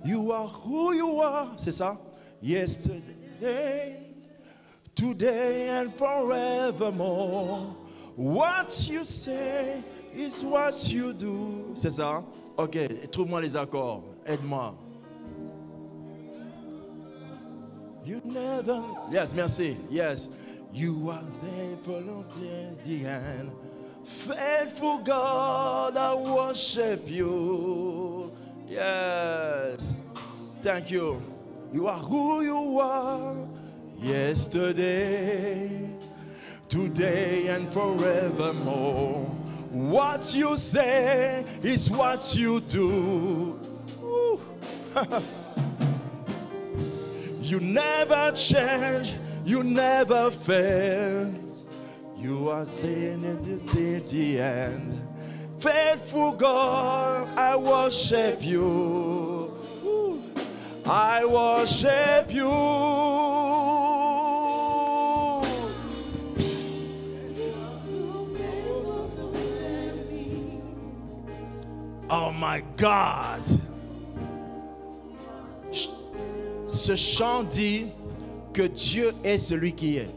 you are who you are, c'est ça? Yesterday, today and forevermore. What you say is what you do. C'est ça? Ok, trouve-moi les accords. Aide-moi. You never. Yes, merci. Yes. You are there for the end. Faithful God, I worship you. Yes. Thank you. You are who you are. Yesterday, today, and forevermore. What you say is what you do. [laughs] You never change, you never fail. You are saying it is the end. Faithful God, I worship you. Woo. I worship you. Oh my God. Ce chant dit que Dieu est celui qui est.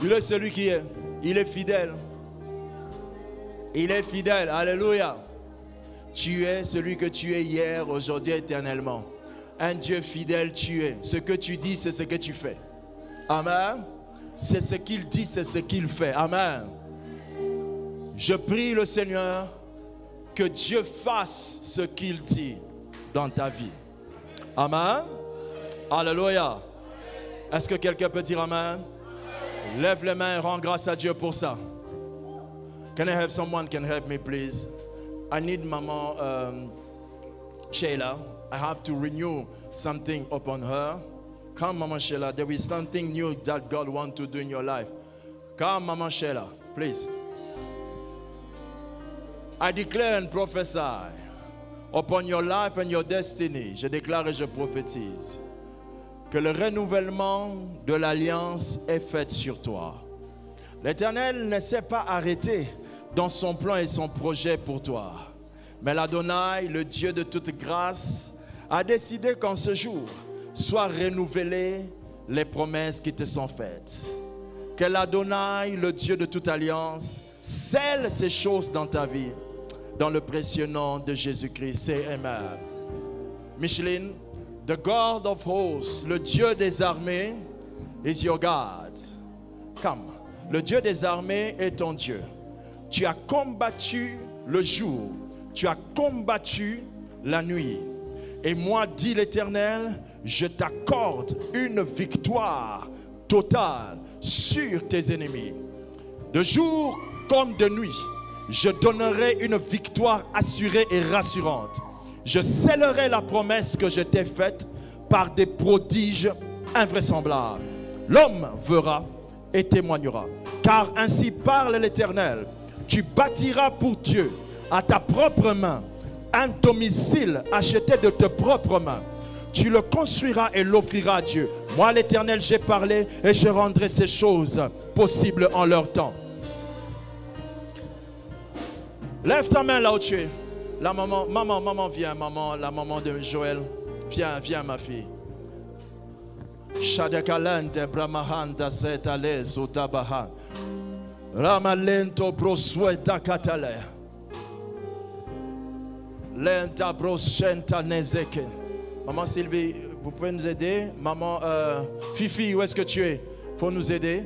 Il est celui qui est. Il est fidèle. Il est fidèle. Alléluia. Tu es celui que tu es hier, aujourd'hui, éternellement. Un Dieu fidèle, tu es. Ce que tu dis, c'est ce que tu fais. Amen. C'est ce qu'il dit, c'est ce qu'il fait. Amen. Je prie le Seigneur que Dieu fasse ce qu'il dit dans ta vie. Amen. Alléluia. Est-ce que quelqu'un peut dire Amen? Lève les mains et rends grâce à Dieu pour ça. Can I have someone can help me, please? I need Maman um, Sheila. I have to renew something upon her. Come, Mama Sheila. There is something new that God wants to do in your life. Come, Mama Sheila, please. I declare and prophesy upon your life and your destiny. Je déclare et je prophétise que le renouvellement de l'alliance est fait sur toi. L'Éternel ne s'est pas arrêté dans son plan et son projet pour toi. Mais l'Adonai, le Dieu de toute grâce, a décidé qu'en ce jour soient renouvelées les promesses qui te sont faites. Que l'Adonai, le Dieu de toute alliance, Scelle ces choses dans ta vie. Dans le précieux nom de Jésus-Christ. C'est Amen. Micheline, the God of hosts, le Dieu des armées, is your God. Come. Le Dieu des armées est ton Dieu. Tu as combattu le jour. Tu as combattu la nuit. Et moi, dit l'Éternel, je t'accorde une victoire totale sur tes ennemis. De jour comme de nuit, je donnerai une victoire assurée et rassurante. Je scellerai la promesse que je t'ai faite par des prodiges invraisemblables. L'homme verra et témoignera. Car ainsi parle l'Éternel. Tu bâtiras pour Dieu à ta propre main un domicile acheté de tes propres mains. Tu le construiras et l'offriras à Dieu. Moi, l'Éternel, j'ai parlé et je rendrai ces choses possibles en leur temps. Lève ta main là où tu es. La maman, maman, maman, viens, maman, la maman de Joël. Viens, viens, ma fille. Shadakalente bramahanda zetale zutabaha. Ramalento prosweta katale. Lenta proschenta nezeke. Maman Sylvie, vous pouvez nous aider? Maman euh, Fifi, où est-ce que tu es? Faut nous aider?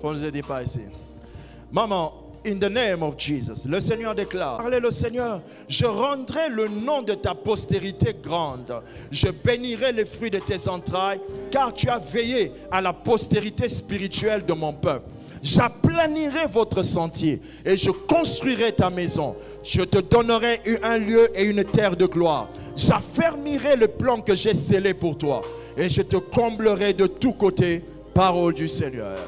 Faut nous aider pas ici. Maman, in the name of Jesus, le Seigneur déclare, parlez le Seigneur, je rendrai le nom de ta postérité grande, je bénirai les fruits de tes entrailles, car tu as veillé à la postérité spirituelle de mon peuple. J'aplanirai votre sentier et je construirai ta maison. Je te donnerai un lieu et une terre de gloire. J'affermirai le plan que j'ai scellé pour toi et je te comblerai de tous côtés. Parole du Seigneur.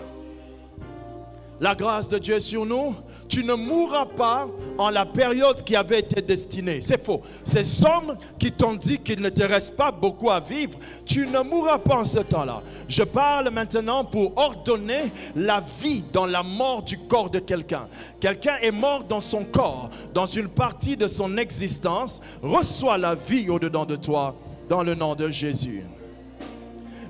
La grâce de Dieu est sur nous. Tu ne mourras pas en la période qui avait été destinée. C'est faux. Ces hommes qui t'ont dit qu'il ne te reste pas beaucoup à vivre, tu ne mourras pas en ce temps-là. Je parle maintenant pour ordonner la vie dans la mort du corps de quelqu'un. Quelqu'un est mort dans son corps, dans une partie de son existence. Reçois la vie au-dedans de toi dans le nom de Jésus.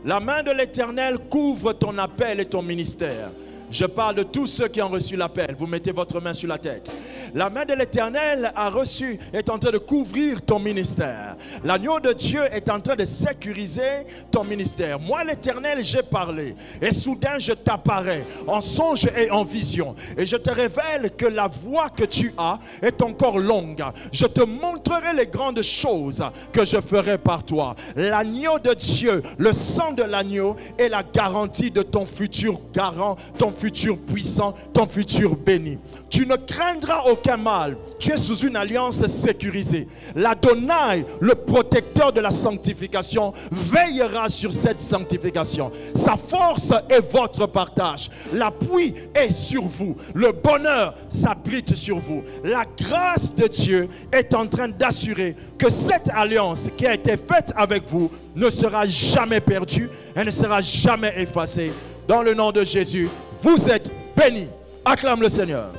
La main de l'Éternel couvre ton appel et ton ministère. Je parle de tous ceux qui ont reçu l'appel. Vous mettez votre main sur la tête. La main de l'Éternel a reçu, est en train de couvrir ton ministère. L'agneau de Dieu est en train de sécuriser ton ministère. Moi, l'Éternel, j'ai parlé. Et soudain, je t'apparais en songe et en vision. Et je te révèle que la voix que tu as est encore longue. Je te montrerai les grandes choses que je ferai par toi. L'agneau de Dieu, le sang de l'agneau est la garantie de ton futur garant, ton futur puissant, ton futur béni. Tu ne craindras aucun mal. Tu es sous une alliance sécurisée. L'Adonai, le protecteur de la sanctification, veillera sur cette sanctification. Sa force est votre partage. L'appui est sur vous. Le bonheur s'abrite sur vous. La grâce de Dieu est en train d'assurer que cette alliance qui a été faite avec vous ne sera jamais perdue. Elle ne sera jamais effacée. Dans le nom de Jésus, vous êtes bénis. Acclame le Seigneur.